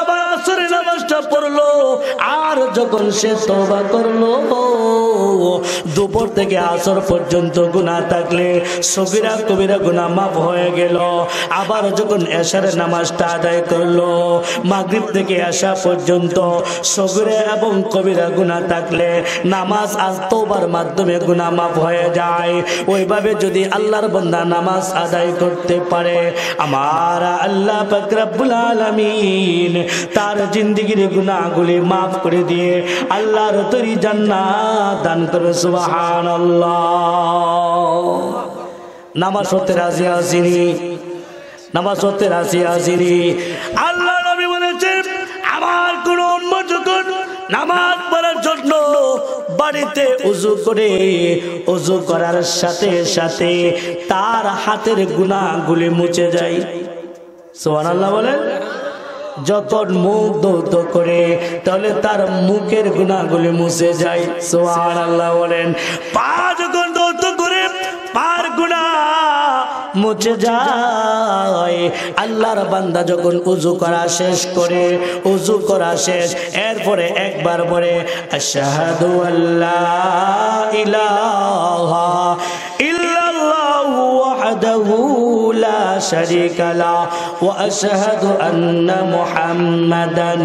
পড়ল, আর যখন সে তওবা করল, দুপুর থেকে আসর পর্যন্ত গুনাহ থাকলে সগিরা কবিরা গুনাহ মাফ হয়ে গেল। আবার যখন এশারের নামাজটা আদায় করল, মাগরিব থেকে আসা পর্যন্ত সগিরা এবং কবিরা গুনাহ থাকলে নামাজ আজ তোবার মাধ্যমে গুনাহ মাফ হয়ে যায়। ওইভাবে যদি আল্লাহর বান্দা নামাজ আদায় করতে পারে, আমার আল্লাহ পাক রব্বুল আলামিন তার জিন্দেগির গুনাহগুলি মাফ করে দিয়ে আল্লাহর তরি জান্নাত দান করবে সুবহানাল্লাহ। নামাজ হতে রাজি আসিনি নামাজ হতে রাজি আসিনি আল্লাহ নবী বলেছেন, আমার কোন অন্য যখন নামাজ পড়ার জন্য বাড়িতে উজু করে, উজু করার সাথে সাথে তার হাতের গুণাগুলি মুছে যায়। সোহান আল্লাহ বলেন? যখন মুখ দৌত করে, তাহলে তার মুখের গুণাগুলি মুছে যায়। সোহান আল্লাহ বলেন, পা যখন দৌত করে, পার গুণা মুছে যায়। আল্লাহর বান্দা যখন উজু করা শেষ করে, উজু করা শেষ, এরপরে একবার পরে আশহাদু আল্লাহ ইলাহা ইল্লাল্লাহু ওয়াহদাহু আশহাদু আন্না মুহাম্মাদান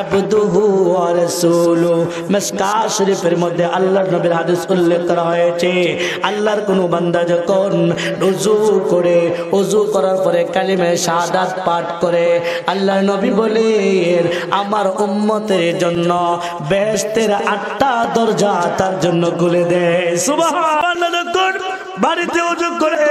আবদুহু ওয়া রাসূলুহু মিসকাত শরীফের মধ্যে আল্লাহর নবীর বান্দা যখন উজু করে উজু করার পরে কালিমে শাহাদাত পাঠ করে, আল্লাহর নবী বলেন, আমার উম্মতের জন্য বেহেশতের আটটা দরজা তার জন্য খুলে দেয় সুবহানাল্লাহ বাড়িতে উজু করে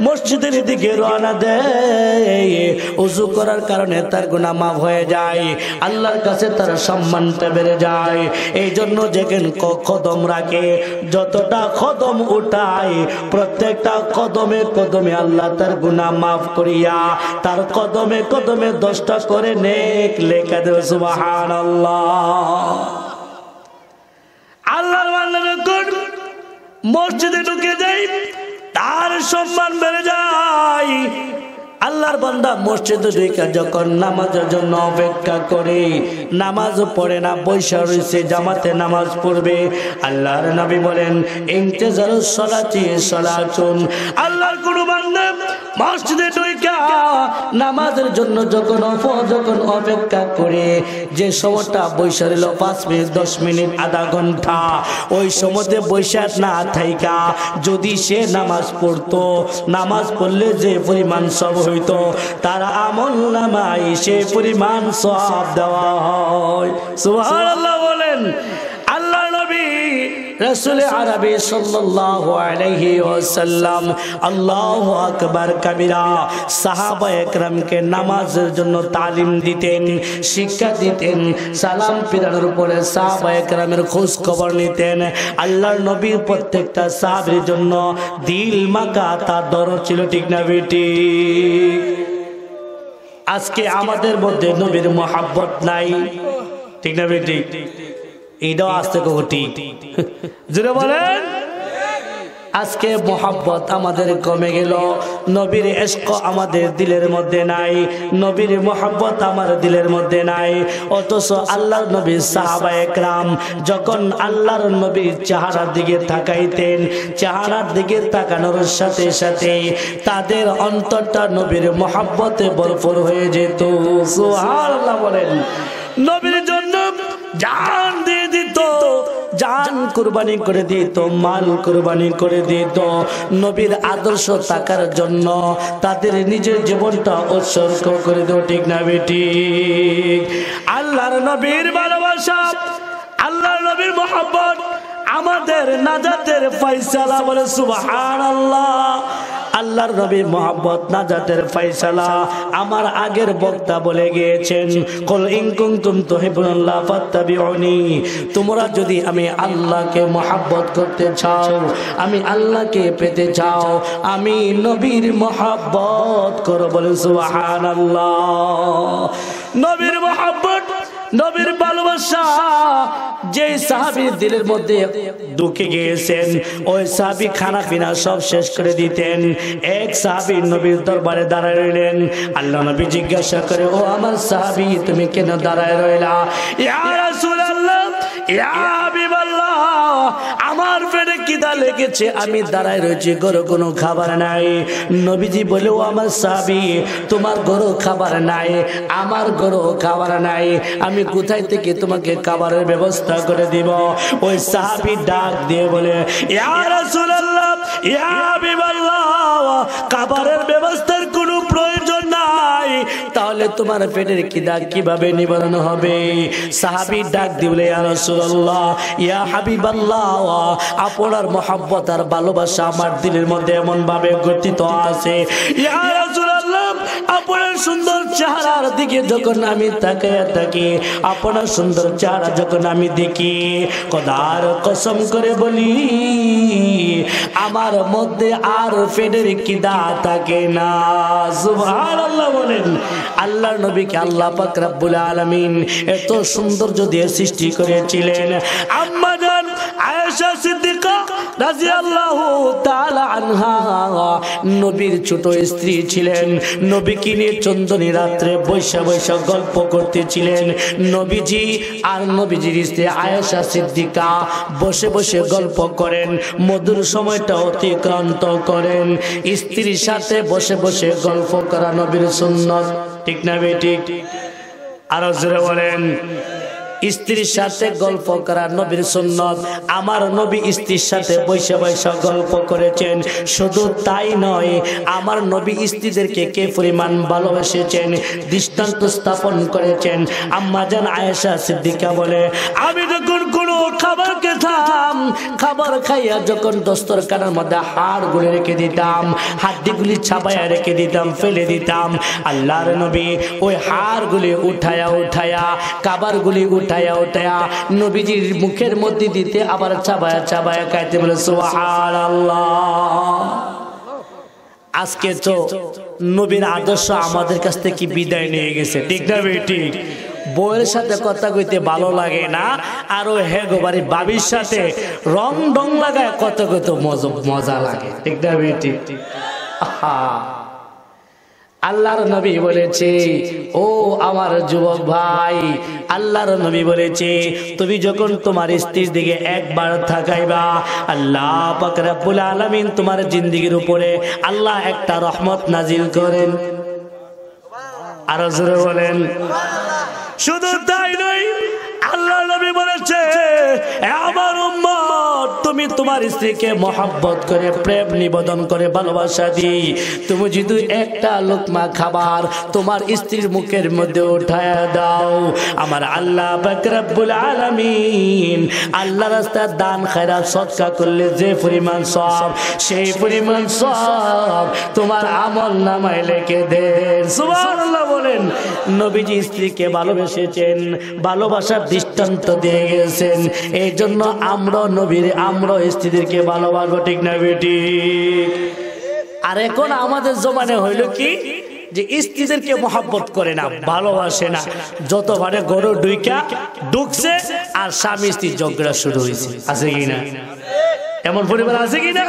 মসজিদের দিকে রওনা দেয়। উজু করার কারণে তার গুনাহ মাফ হয়ে যায়। আল্লাহর কাছে তার সম্মানটা বেড়ে যায়। এই জন্য যেখানে কদম রাখে। যতটা কদম উঠায়, প্রত্যেকটা কদমে কদমে আল্লাহ তার গুনাহ মাফ করিয়া, তার কদমে কদমে দশটা করে নেক লেখা দেবে, সুবহানাল্লাহ। আল্লাহর বান্দা যখন মসজিদে ঢুকে যাই তার সম্মান বেড়ে যায়। আল্লাহর বান্দা মসজিদে ঢুকে যখন নামাজের জন্য অপেক্ষা করে, নামাজ পড়ে না, বৈশা রয়েছে জামাতে নামাজ পড়বে। আল্লাহর নবী বলেন, ইন্তেজার সলাচি সলাচুন আল্লাহর কোন বান্দা মসজিদে ঢুকে নামাজের জন্য যখন অপ যখন অপেক্ষা করে, যে সময়টা বৈশা রইল পাঁচ মিনিট, দশ মিনিট, আধা ঘণ্টা, ওই সময়তে বৈশাখ না থাইকা, যদি সে নামাজ পড়তো, নামাজ পড়লে যে পরিমাণ সব হইতো। তার আমল নামাই সে পরিমাণ সব দেওয়া হয়। সুবহানাল্লাহ বলেন রসুল আরবি সাল্লাল্লাহু আলাইহি ওয়াসাল্লাম আল্লাহু আকবার কবিরা সাহাবা একরামকে নামাজের জন্য তালিম দিতেন, শিক্ষা দিতেন, সালাম ফিরানোর পরে সাহাবা একরামের খোঁজ খবর নিতেন। আল্লাহর নবীর প্রত্যেকটা সাহাবের জন্য দিল মাকা তার দরদ ছিল ঠিক না বেটি আজকে আমাদের মধ্যে নবীর মহাব্বত নাই, ঠিক না বেটি এইটাও আসতে কোটি জুড়ে বলেন। আজকে মোহাব্বত আমাদের কমে গেল। নবীর এস্ক আমাদের দিলের মধ্যে নাই। নবীর মোহাব্বত আমার দিলের মধ্যে নাই। অথচ আল্লাহর নবীর সাহাবা একরাম যখন আল্লাহর নবীর চেহারার দিকে তাকাইতেন, চেহারার দিকে তাকানোর সাথে সাথে তাদের অন্তরটা নবীর মোহাব্বতে ভরপুর হয়ে যেত। সুবহানাল্লাহ বলেন। নবীর জন্য দিত জান কুরবানি করে দিত, মাল কুরবানি করে দিত। নবীর আদর্শ থাকার জন্য তাদের নিজের জীবনটা উৎসর্গ করে দেব, ঠিক না বেটি আল্লাহর নবীর ভালোবাসা, আল্লাহর নবীর মোহাম্মত আমাদের নাজাতের ফয়সালা বলে সুবহান আল্লাহ আল্লাহর নবী মোহাম্মত নাজাতের ফয়সালা আমার আগের বক্তা বলে গিয়েছেন, কল ইন কুনতুম তুহিবুনাল্লাহ ফাত্তাবিউনি। তোমরা যদি আমি আল্লাহকে মোহাব্বত করতে চাও, আমি আল্লাহকে পেতে চাও, আমি নবীর মোহাব্বত করো বলে সুবহানাল্লাহ। নবীর মোহাব্বত নবীর ভালোবাসা যে সাহাবির দিলের মধ্যে ঢুকে গিয়েছেন, ওই সাহাবি খানা পিনা সব শেষ করে দিতেন। এক সাহাবি নবীর দরবারে দাঁড়ায় রইলেন। আল্লাহ নবী জিজ্ঞাসা করে, ও আমার সাহাবি, তুমি কেন দাঁড়ায় রইলা? ইয়া রাসূলুল্লাহ, ইয়া কিদা লেগেছে, আমি দাঁড়ায় রয়েছি কোনো খাবার নাই। নবীজি বলে, ও আমার সাহাবি, তোমার খাবার নাই, আমার খাবার নাই, আমি কোথায় থেকে তোমাকে খাবারের ব্যবস্থা করে দিব? ওই সাহাবি ডাক দিয়ে বলে, ইয়া রাসূলুল্লাহ, ইয়া হাবিবাল্লাহ, খাবারের নাই তাহলে তোমার পেটের কিদা কীভাবে নিবারণ হবে? সাহাবি ডাক ইয়া রাসূলুল্লাহ, ইয়া হাবিবাল্লাহ, আপনার মহাব্বত আর ভালোবাসা আমার দিলের মধ্যে এমন ভাবে গঠিত আছে। ইয়া রাসূলুল্লাহ আপনার সুন্দর চেহারার দিকে যখন আমি তাকায় থাকি, আপনার সুন্দর চেহারা যখন আমি দেখি কদার কসম করে বলি, আমার মধ্যে আর ফেডের কিদা থাকে না। সুবহানাল্লাহ বলেন। আল্লাহর নবীকে আল্লাহ পাক আলামিন এত সৌন্দর্য দিয়ে সৃষ্টি করেছিলেন। আম্মা জান, আয়েশা সিদ্দিকা নবীর ছোট স্ত্রী ছিলেন। নবীকে নিয়ে চন্দনী রাত্রে বৈশা বৈশা গল্প করতেছিলেন। নবীজি আর নবীজির স্ত্রী আয়েশা সিদ্দিকা বসে বসে গল্প করেন। মধুর সময়টা অতিক্রান্ত করেন। স্ত্রীর সাথে বসে বসে গল্প করা নবীর সুন্নত। ঠিক না বেঠিক আরও জোরে বলেন। স্ত্রীর সাথে গল্প করা নবীর সুন্নত। আমার নবী স্ত্রীর সাথে বৈশা বৈশা গল্প করেছেন। শুধু তাই নয়, আমার নবী স্ত্রীদেরকে কে পরিমাণ ভালোবেসেছেন, দৃষ্টান্ত স্থাপন করেছেন। আম্মা জান আয়েশা সিদ্দিকা বলে, আমি যখন কোনো খাবার খেতাম, খাবার খাইয়া যখন দস্তরখানার মধ্যে হাড় গুলি রেখে দিতাম, হাড্ডিগুলি ছাপাইয়া রেখে দিতাম, ফেলে দিতাম, আল্লাহর নবী ওই হাড়গুলি উঠায়া উঠায়া কাবারগুলি নবীজির মুখের মধ্যে দিতে আবার চাবায়া চাবায়া খাইতে বলে, সুবহানাল্লাহ। আজকে তো নবীর আদর্শ আমাদের কাছ থেকে বিদায় নিয়ে গেছে। ঠিক না বেটি বউয়ের সাথে কথা কইতে ভালো লাগে না, আর ওই হে গোবারি বাবির সাথে রং ডং লাগায় কত কত মজা লাগে। ঠিক না আহা। আল্লাহর নবী বলেছে, ও আমার যুবক ভাই, আল্লাহর নবী বলেছে, তুমি যখন তোমার স্ত্রীর দিকে একবার থাকাইবা আল্লাহ পাক রব্বুল আলামিন তোমার জিন্দিগির উপরে আল্লাহ একটা রহমত নাজিল করেন। আরও জোরে বলেন, শুধু তাই নয় আল্লাহ নবী বলেছে আমার উম্মত তুমি তোমার স্ত্রীকে মহাব্বত করে, প্রেম নিবেদন করে, ভালোবাসা দি তুমি যদি একটা লোকমা খাবার তোমার স্ত্রীর মুখের মধ্যে উঠায় দাও। আমার আল্লাহ বাকরাবুল আলামিন আল্লাহ রাস্তায় দান খায়রা সৎকা করলে যে পরিমাণ সব, সেই পরিমাণ সব তোমার আমল নামায় লেখে দেন। সুবহানাল্লাহ বলেন, নবীজি স্ত্রীকে ভালোবেসেছেন, ভালোবাসার দৃষ্টান্ত দিয়ে গেছেন। এই জন্য আমরা নবীর আমরা স্ত্রীদেরকে ভালোবাসবো, ঠিক না বেটি? আর এখন আমাদের জমানে হইল কি? যে স্ত্রীদেরকে মহাব্বত করে না, ভালোবাসে না। যত ভারে গরু ডুইকা ডুকছে আর স্বামী স্ত্রী ঝগড়া শুরু হয়েছে। আছে কি না? এমন পরিবার আছে কি না?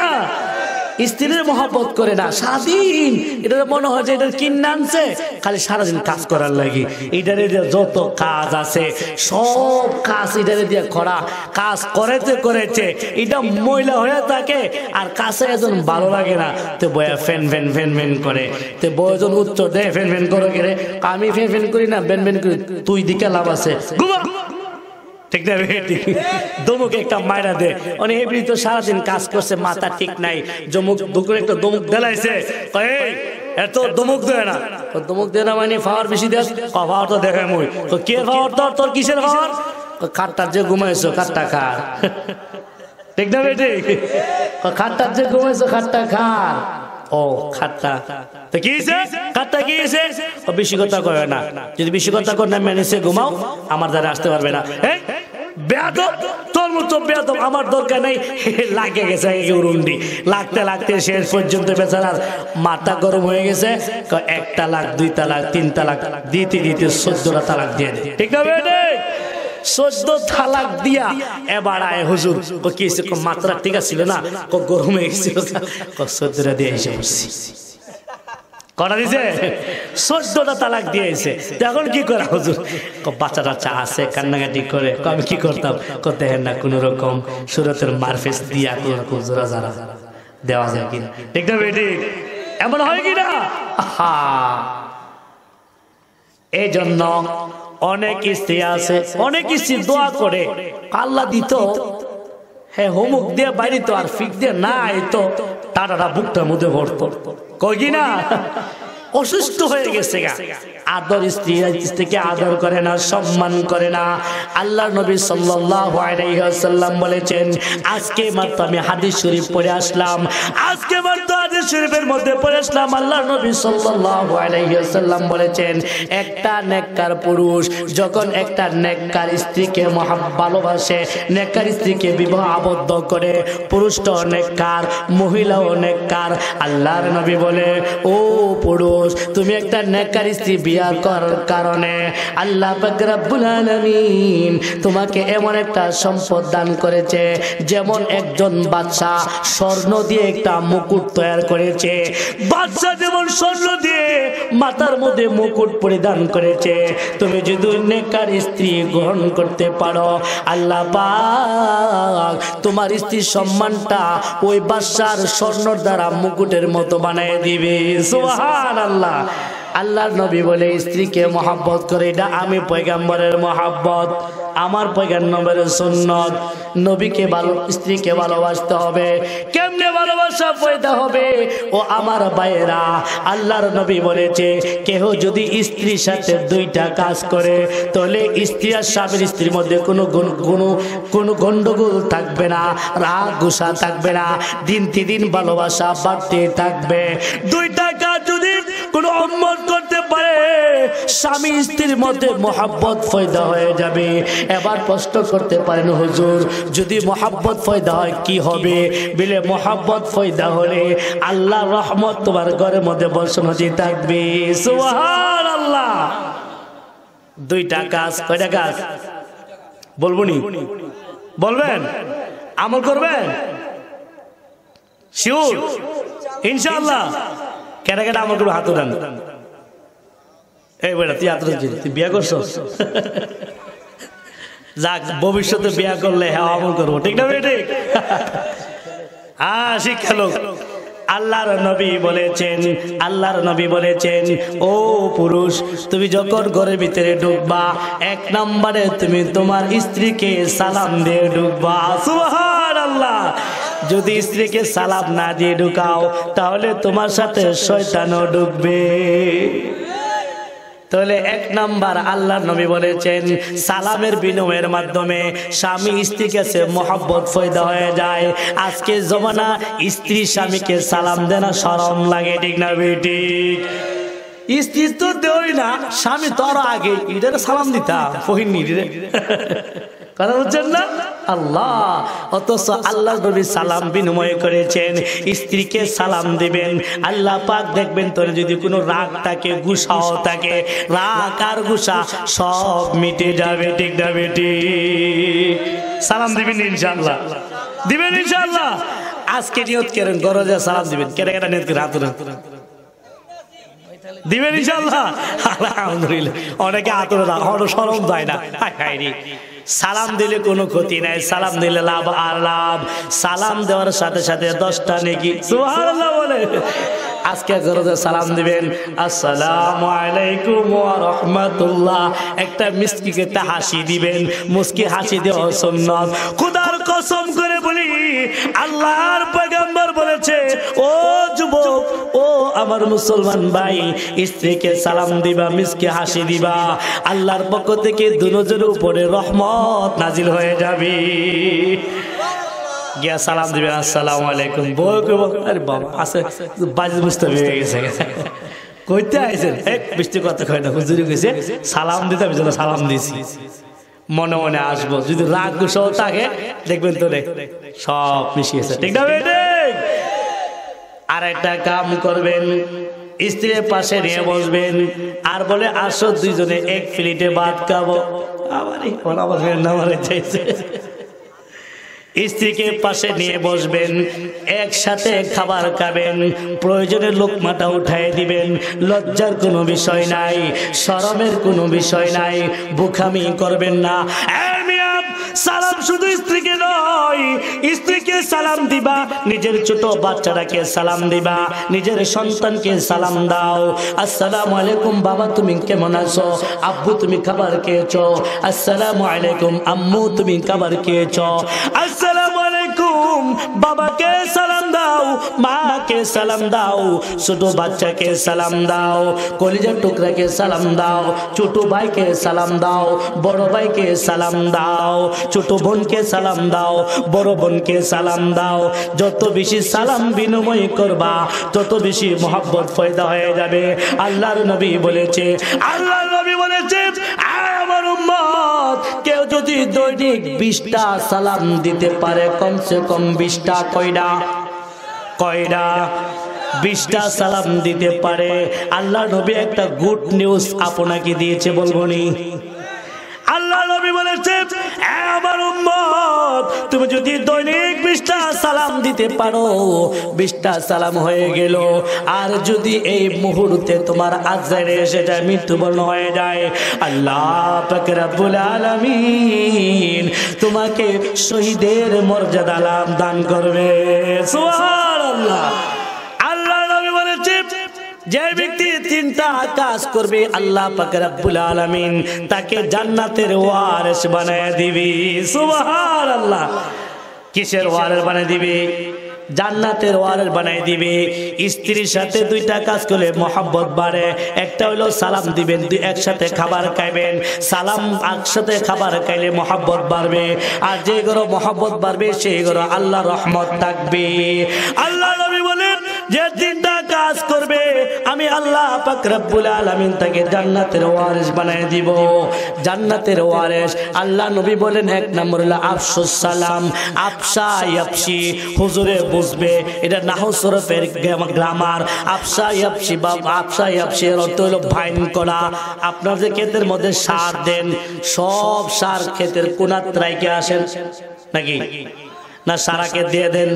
স্ত্রীর মহাব্বত করে না সারাদিন এটা মনে হয় যে এটা কিনে আনছে। খালি সারাদিন কাজ করার লাগে। এটারে যত কাজ আছে, সব কাজ এটারে দিয়ে করা। কাজ করেছে করেছে এটা মহিলা হয়ে থাকে, আর কাছে একজন ভালো লাগে না। তো বয়া ফ্যান ফ্যান ফ্যান ফ্যান করে। তো বয়জন উত্তর দেয় ফ্যান ফ্যান করে আমি ফ্যান ফ্যান করি না ফ্যান ফ্যান করি। তুই দিকে লাভ আছে। ঠিক না বেটি দমুক একটা মায়েরা দে। অনেক এমনি তো সারাদিন কাজ করছে মাথা ঠিক নাই। জমুক দুপুরে একটা দমুক দেলাইছে। এত দমুক দেয় না। তো দমুক দেয় না মানে পাওয়ার বেশি দেস পাওয়ার তো দেখে মুই। তো কে ফাওয়ার তোর? তোর কিসের ফাওয়ার খাটটার যে ঘুমাইছো খাটটা খা। ঠিক না বেটি খাটটার যে ঘুমাইছো খাটটা খা। ও খাট্টা। না। যদি ঘুমাও। আমার দ্বারা আসতে পারবে না। আমার দরকার নেই। [laughs] লাগে গেছে উরুন্ডি। লাগতে লাগতে শেষ পর্যন্ত বেচারার মাথা গরম হয়ে গেছে। এক তালাক দুই তালাক তিন তালাক দিতে দিতে চোদ্দটা তালাক দিয়ে দেয় ঠিক না চোদ্দ তালাক দিয়া এবার আয় হুজুর। কি? মাত্রা ঠিক ছিল না? গরম হয়ে গেছিল চোদ্দটা দিয়ে এসে কটা দিছে? চোদ্দটা তালাক দিয়েছে। এখন কি করা হুজুর? বাচ্চা টাচ্চা আছে কান্নাকাটি করে আমি কি করতাম? দেখেন না কোন রকম সুরতের মারফেস দিয়া কোন রকম জারা দেওয়া যায় কিনা? ঠিক না বেটি? এমন হয় কিনা? হা এই জন্য অনেক স্ত্রী আছে অনেক স্ত্রী দোয়া করে। আল্লাহ দিত। হ্যাঁ হোমুক দিয়ে তো আর ফিক দিয়ে না তো টাটাটা বুকটার মধ্যে ভরতো। কই না অসুস্থ হয়ে গেছে গা। আদর স্ত্রী স্ত্রীকে আদর করে না, সম্মান করে না। আল্লাহ নবী ওয়াসাল্লাম বলেছেন, আজকে মাত্র আমি হাদিস শরীফ পড়ে আসলাম। আজকে মাত্র হাদিস শরীফের মধ্যে পড়ে আসলাম। আল্লাহ নবী ওয়াসাল্লাম বলেছেন, একটা নেককার পুরুষ যখন একটা নেককার স্ত্রীকে মহা ভালোবাসে, নেককার স্ত্রীকে বিবাহ আবদ্ধ করে, পুরুষটাও নেককার, মহিলাও নেককার। আল্লাহর নবী বলে, ও পুরুষ তুমি একটা নেকার স্ত্রী বিয়া করার কারণে। আল্লাহ তোমাকে এমন একটা সম্পদ দান করেছে, যেমন একজন বাচ্চা স্বর্ণ দিয়ে একটা মুকুট তৈরি করেছে। বাচ্চা যেমন স্বর্ণ দিয়ে মাথার মধ্যে মুকুট পরিধান করেছে। তুমি যদি নেকার স্ত্রী গ্রহণ করতে পারো, আল্লাহ পাক তোমার স্ত্রীর সম্মানটা ওই বাচ্চার স্বর্ণর দ্বারা মুকুটের মতো বানিয়ে দিবে। সুবহান আল্লাহ। আল্লাহর নবী বলে স্ত্রীকে মহাব্বত করে এটা আমি পয়গাম্বরের মহাব্বত। আমার পয়গাম্বরের সুন্নত। নবীকে ভালো, স্ত্রীকে ভালোবাসতে হবে। কেমনে ভালোবাসা পয়দা হবে? ও আমার ভাইয়েরা, আল্লাহর নবী বলেছে, কেহ যদি স্ত্রীর সাথে দুইটা কাজ করে, তাহলে স্ত্রী আর স্বামীর স্ত্রীর মধ্যে কোনো কোনো কোনো গন্ডগোল থাকবে না, রাগ, গুসা থাকবে না, দিন দিন ভালোবাসা বাড়তে থাকবে। দুইটা কাজ যদি কোনো অম্মত করতে পারে স্বামী স্ত্রীর মধ্যে মহাব্বত ফয়দা হয়ে যাবে। এবার প্রশ্ন করতে পারেন, হুজুর, যদি মহাব্বত ফয়দা হয় কি হবে? বিলে, মহাব্বত ফয়দা হলে আল্লাহ রহমত তোমার ঘরের মধ্যে বর্ষণ হতে থাকবে। সুবহান আল্লাহ দুইটা কাজ, কয়টা কাজ? বলব নি? বলবেন? আমল করবেন? শিওর? ইনশাআল্লাহ। কেটা কেটা আমল করব, হাত উঠান। এই তুই তুই বিয়ে করছ যাক ভবিষ্যতে বিয়ে করলে হ্যাঁ আমল করব ঠিক না ঠিক। হ্যাঁ শিক্ষা লোক। আল্লাহর নবী বলেছেন আল্লাহর নবী বলেছেন ও পুরুষ তুমি যখন ঘরের ভিতরে ঢুকবা এক নম্বরে তুমি তোমার স্ত্রীকে সালাম দিয়ে ঢুকবা। সুবহান আল্লাহ যদি স্ত্রীকে সালাম না দিয়ে ঢুকাও তাহলে তোমার সাথে শয়তানও ঢুকবে। তাহলে এক নাম্বার আল্লাহ নবী বলেছেন, সালামের বিনিময়ের মাধ্যমে স্বামী স্ত্রীকে কাছে মহব্বত ফয়দা হয়ে যায়। আজকে জমানা স্ত্রী স্বামীকে সালাম দেনা সরম লাগে, ঠিক না বেটি স্ত্রী তো দেওই না, স্বামী তো আরও আগে এটা সালাম দিতাম ফহিনী রে। কথা বুঝছেন না? আল্লাহ। অথচ আল্লাহ নবী সালাম বিনিময় করেছেন। স্ত্রীকে সালাম দিবেন। আল্লাহ পাক দেখবেন তোর যদি কোনো রাগ থাকে, গুসাও থাকে, রাগ আর গুসা সব মিটে যাবে, ঠিক না বেটি? সালাম দিবেন ইনশাআল্লাহ। দিবেন ইনশাআল্লাহ। আজকে নিয়ত করেন, গরজে সালাম দিবেন। কেটে কেটে নিয়ত রাত হাতুরা দিবেন ইনশাল্লাহ আলহামদুলিল্লাহ। অনেকে আতর অনেক সরম যায় না। রে। সালাম দিলে কোনো ক্ষতি নাই সালাম দিলে লাভ আর লাভ। সালাম দেওয়ার সাথে সাথে দশটা নেকি। সুবহানাল্লাহ বলে। আজকে গরজে সালাম দিবেন। আসসালামু আলাইকুম ওয়া রাহমাতুল্লাহ। একটা মিসকিকে একটা হাসি দিবেন। মুস্কি হাসি দেওয়া সুন্নাত। খোদার কসম করে বলি, আল্লাহর পয়গম্বর বলেছে, ও যুবক, ও আমার মুসলমান ভাই, স্ত্রীকে সালাম দিবা, মিসকে হাসি দিবা। আল্লাহর পক্ষ থেকে দুজনের উপরে রহমত নাজিল হয়ে যাবে। গিয়া সালাম দিবে আসসালামু আলাইকুম। বউ কইব, আরে বাবা, আছে, বাজি বুঝতে হয়ে গেছে। কইতে আইছেন এক বৃষ্টি কথা কয় না, হুজুরি কইছে, সালাম দিতে আমি যেন সালাম দিছি। মনে মনে আসব, যদি রাগ গুসাও থাকে, দেখবেন তো সব মিশিয়েছে ঠিক না আর একটা কাম করবেন, স্ত্রীর পাশে নিয়ে বসবেন, আর বলে, আসো দুইজনে এক প্লেটে ভাত খাব। আমারই আমার নাম চাইছে স্ত্রীকে পাশে নিয়ে বসবেন একসাথে খাবার খাবেন প্রয়োজনে লোকমাটা উঠাই দিবেন লজ্জার কোনো বিষয় নাই শরমের কোনো বিষয় নাই বুখামি করবেন না। সালাম শুধু স্ত্রীকে নয়, স্ত্রীকে সালাম দিবা, নিজের ছোট বাচ্চাটাকে সালাম দিবা, নিজের সন্তানকে সালাম দাও। আসসালামু আলাইকুম, বাবা, তুমি কেমন আছো? আব্বু, তুমি খাবার খেয়েছো? আসসালাম আলাইকুম, আম্মু, তুমি খাবার খেয়েছো? আসসালামু আলাইকুম বাবাকে সালাম দাও, মাকে সালাম দাও, ছোট বাচ্চাকে সালাম দাও, কলিজার টুকরাকে সালাম দাও, ছোট ভাইকে সালাম দাও, বড় ভাইকে সালাম দাও, ছোট বোনকে সালাম দাও, বড় বোনকে সালাম দাও। যত বেশি সালাম বিনিময় করবা, তত বেশি মোহাব্বত ফয়দা হয়ে যাবে। আল্লাহর নবী বলেছে, আল্লাহর নবী বলেছে কেউ যদি দৈনিক বিশটা সালাম দিতে পারে, কমসে কম বিশটা কয়রা কয়রা বিশটা সালাম দিতে পারে। আল্লাহ নবী একটা গুড নিউজ আপনাকে দিয়েছে, বলব নি। আল্লাহ নবী বলেছে "এ আমার উম্মত, তুমি যদি দৈনিক বিশটা সালাম দিতে পারো, বিশটা সালাম হয়ে গেল। আর যদি এই মুহূর্তে তোমার আজারে সেটা মৃত্যুবরণ হয়ে যায়, আল্লাহ পাক রব্বুল আলামিন তোমাকে শহীদের মর্যাদা লাভ দান করবে। সুবহানাল্লাহ। আল্লাহ নবী বলেছে যে ব্যক্তি তিনটা কাজ করবে আল্লাহ পাক রব্বুল আলামিন, তাকে জান্নাতের ওয়ারিস বানায় দিবি। সুবহানাল্লাহ। কিসের ওয়ারিস বানায় দিবি? জান্নাতের ওয়ারের বানাই দিবে। স্ত্রীর সাথে দুইটা কাজ করলে মহাব্বত বাড়ে। একটা হলো সালাম দিবেন, দুই একসাথে খাবার খাইবেন। সালাম একসাথে খাবার খাইলে মহাব্বত বাড়বে। আর যে ঘর মহাব্বত বাড়বে, সেই ঘর আল্লাহ রহমত থাকবে। আল্লাহ বলেন, যে তিনটা কাজ করবে, আমি আল্লাহ পাক আলামিন তাকে জান্নাতের ওয়ারিস বানায় দিব। জান্নাতের ওয়ারিস আল্লাহ নবী বলেন এক নম্বর আফসুস সালাম। আফসা ইয়াফসি হুজুরে বুঝবে, এটা নাহু সরফের গ্রামার আফসা ইয়াফসি বা আফসা ইয়াফসি এর অর্থ হলো ভাইন করা। আপনার যে ক্ষেতের মধ্যে সার দেন, সব সার ক্ষেতের কোনাত আসেন। নাকি? না সারাকে দিয়ে দেন।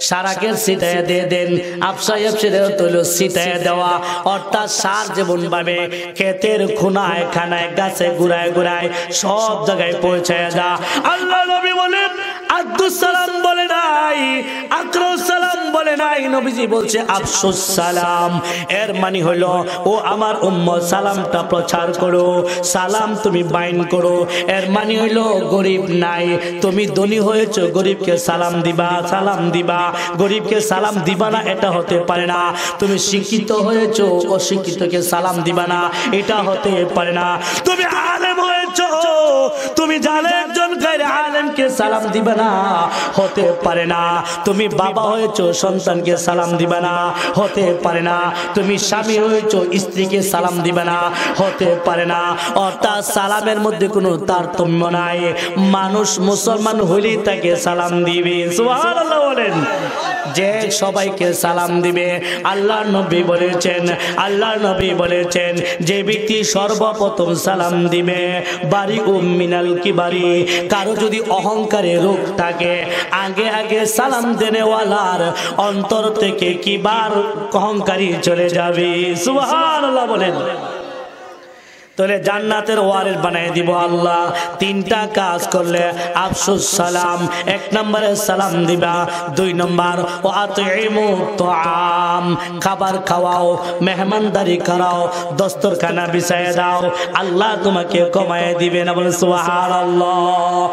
সারাকে সিটায় দিয়ে দেন আফসা আফসিদের তৈল সিটায় দেওয়া। অর্থাৎ সার যেমন ভাবে ক্ষেতের খুনায়, খানায়, গাছে গুড়ায় গুড়ায় সব জায়গায় পৌঁছায় যা। আল্লাহ নবী বলেন এর মানে ও আমার সালামটা প্রচার করো, সালাম তুমি করো। এর মানে গরিব নাই, তুমি ধনী হয়েছো, গরিবকে সালাম দিবা সালাম দিবা। গরিবকে সালাম দিবা না এটা হতে পারে না। তুমি শিক্ষিত হয়েছো, অশিক্ষিতকে সালাম দিবা না এটা হতে পারে না। তুমি আলেম হয়েছো, তুমি জানে একজন আলেমকে সালাম দিবা না হতে পারে না। তুমি বাবা হয়েছো, সন্তানকে সালাম দিবা না হতে পারে না। তুমি স্বামী হয়েছো, স্ত্রীকে সালাম দিবে না হতে পারে না। অর্থাৎ সালামের মধ্যে কোনো তারতম্য নাই। মানুষ মুসলমান হলেই তাকে সালাম দিবে। সুবহানাল্লাহ বলেন। যে সবাইকে সালাম দিবে, আল্লাহ নবী বলেছেন, আল্লাহ নবী বলেছেন, যে ব্যক্তি সর্বপ্রথম সালাম দিবে বাড়ি উম্মিনাল কি বাড়ি কারও যদি অহংকারে রোগ থাকে, আগে আগে সালাম দেনেওয়ালার অন্তর থেকে কি বার অহংকারী চলে যাবে। সুবহানাল্লাহ বলেন। তাহলে জান্নাতের ওয়ারেস বানিয়ে দিব আল্লাহ। তিনটা কাজ করলে আফসুস, সালাম। এক নম্বরে সালাম দিবা, দুই নম্বর ও আতিমু তাআম। খাবার খাওয়াও, মেহমানদারি করাও, দস্তরখানা বিছায় দাও। আল্লাহ তোমাকে কমায় দিবে না বলে সুবহানাল্লাহ।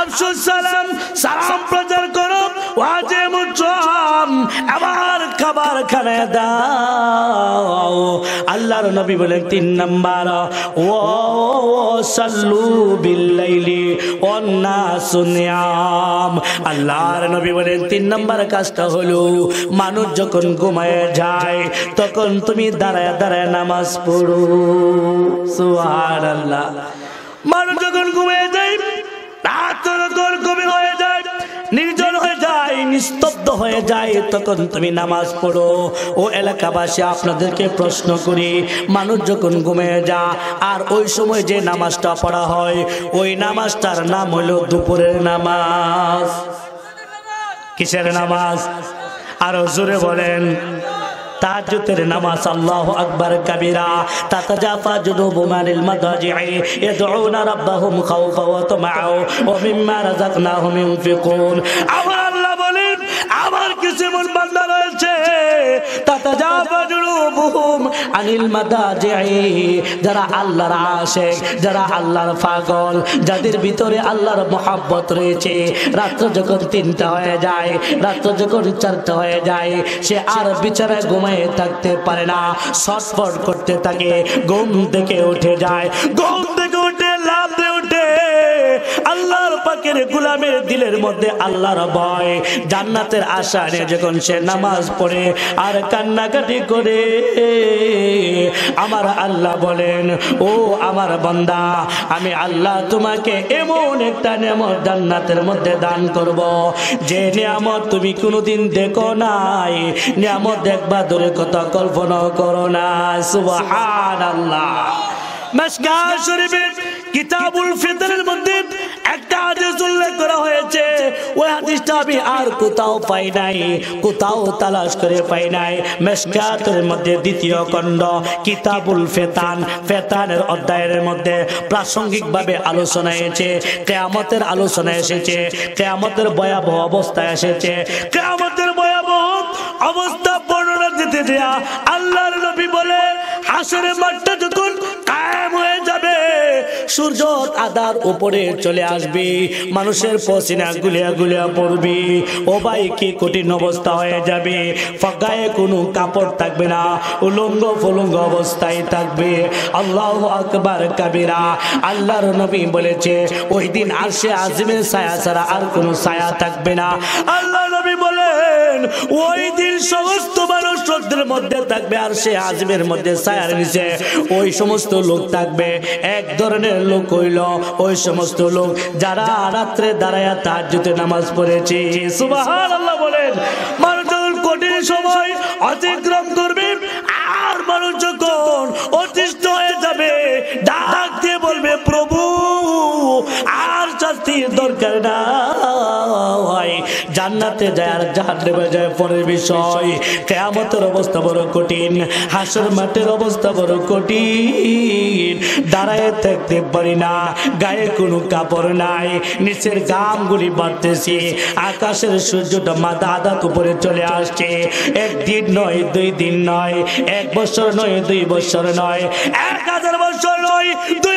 আফসুস, সালাম সালাম প্রচার করো ওয়াজিমু তাআম। আবার খাবার খানায় দাও। আল্লাহর নবী বলেন তিন নম্বর, ও সাল্লু বিল্লাইলি অন্নাসু নিয়াম। আল্লাহর নবী বলেন তিন নম্বর কাজটা হলো, মানুষ যখন ঘুমায় যায়, তখন তুমি দাঁড়ায় দাঁড়ায় নামাজ পড়ো। সুবহানাল্লাহ। মানুষ যখন ঘুমিয়ে যায়, রাত যখন গভীর হয়ে নিস্তব্ধ হয়ে যায়, তখন তুমি নামাজ পড়ো। ও এলাকাবাসী, আপনাদেরকে প্রশ্ন করি, মানুষ যখন ঘুমিয়ে যা আর ওই সময় যে নামাজটা পড়া হয়, ওই নামাজটার নাম হলো দুপুরের নামাজ। কিসের নামাজ? আরও জোরে বলেন। তাহাজ্জুদের নামাজ, আল্লাহু আকবার কাবীরা। তাতাজাফা মাদাজি'i ইয়াদউনা রাব্বাহুম ওয়া ওয়া মিম্মা রাযাকনাহুম ইউনফিকুন আল্লাহ আমার কিছু এমন বান্দা রয়েছে? তাতাজাফা জুনুবুহুম আনিল যারা আল্লাহর যারা আল্লাহর পাগল, যাদের ভিতরে আল্লাহর রয়েছে, রাত্র যখন তিনটা হয়ে যায়, রাত্র যখন চারটা হয়ে যায়, সে আর বিছানায় ঘুমায় থাকতে পারে না, ছটফট করতে থাকে, ঘুম থেকে উঠে যায়, ঘুম থেকে উঠে লাভ উঠে আল্লাহর পাকের গুলামের দিলের মধ্যে আল্লাহর ভয়। জান্নাতের আশা নিয়ে যখন সে নামাজ পড়ে আর কান্নাকাটি করে, আমার আল্লাহ বলেন, ও আমার বন্দা, আমি আল্লাহ তোমাকে এমন একটা নিয়ামত জান্নাতের মধ্যে দান করব। যে নিয়ামত তুমি কোনোদিন দেখো নাই। নিয়ামত দেখবা দূরে কথা কল্পনা করো না। সুবহানাল্লাহ। মেসকা শরীফের কিতাবুল ফিতরের মধ্যে একটা হাদিস উল্লেখ করা হয়েছে। ওই হাদিসটা আমি আর কোথাও পাই নাই, কোথাও তালাশ করে পাই নাই। মেসকাতের মধ্যে দ্বিতীয় খণ্ড, কিতাবুল ফেতান, ফেতানের অধ্যায়ের মধ্যে প্রাসঙ্গিকভাবে আলোচনা এসেছে, কেয়ামতের আলোচনা এসেছে, কেয়ামতের ভয়াবহ অবস্থা এসেছে। কেয়ামতের ভয়াবহ অবস্থা বর্ণনা দিতে দেয়া আল্লাহর নবী বলে, হাসরের মাঠটা সূর্য আদার উপরে চলে আসবে। মানুষের পসিনা গুলিয়া গুলিয়া পড়বে। ও ভাই, কি কঠিন অবস্থা হয়ে যাবে। ফাঁকায় কোনো কাপড় থাকবে না। উলঙ্গ ফলঙ্গ অবস্থায় থাকবে। আল্লাহ আকবার কাবিরা, আল্লাহর নবী বলেছে ওই দিন আসে আজিমের ছায়া ছাড়া আর কোনো ছায়া থাকবে না। আল্লাহ নবী বলেন ওই দিন সমস্ত মানুষ রোদ্রের মধ্যে থাকবে আর সে আজমের মধ্যে ছায়ার নিচে। ওই সমস্ত লোক থাকবে, এক ধরনের লোক হইল ওই সমস্ত লোক যারা রাত্রে দাঁড়ায়া তাহাজ্জুদে নামাজ পড়েছে। বলেন মানুষ কঠিন সময় অতিক্রম করবে আর মানুষ যখন অতিষ্ঠ হয়ে যাবে, ডাক দিয়ে বলবে, প্রভু, আর দরকার জান্নাতে যায় পরের বিষয়, কেয়ামতের অবস্থা বড় কঠিন, হাসর মাঠের অবস্থা বড় কঠিন। দাঁড়ায় থাকতে পারি না, গায়ে কোনো কাপড় নাই, নিচের গামগুলি বাড়তেছে আকাশের সূর্যটা মাথা আদাত উপরে চলে আসছে। একদিন নয়, দুই দিন নয়, এক বছর নয়, দুই বছর নয়, এক হাজার বছর নয়, দুই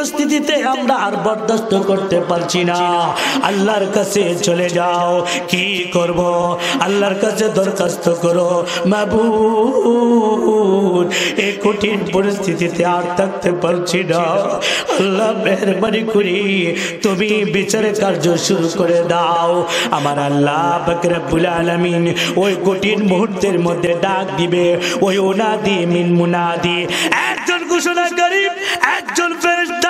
পরিস্থিতিতে আমরা আর বরদাস্ত করতে পারছি না। আল্লাহর কাছে চলে যাও, কি করব? আল্লাহর কাছে দরখাস্ত করো, মাবুদ এই কঠিন পরিস্থিতিতে আর থাকতে পারছি না। আল্লাহ মেহরবানি করি, তুমি বিচারের কার্য শুরু করে দাও। আমার আল্লাহ বকরবুল আলমিন ওই কঠিন মুহূর্তের মধ্যে ডাক দিবে, ওই ওনাদি মিন মুনাদি। একজন ঘোষণা ঘোষণাকারী, একজন ফেরেশতা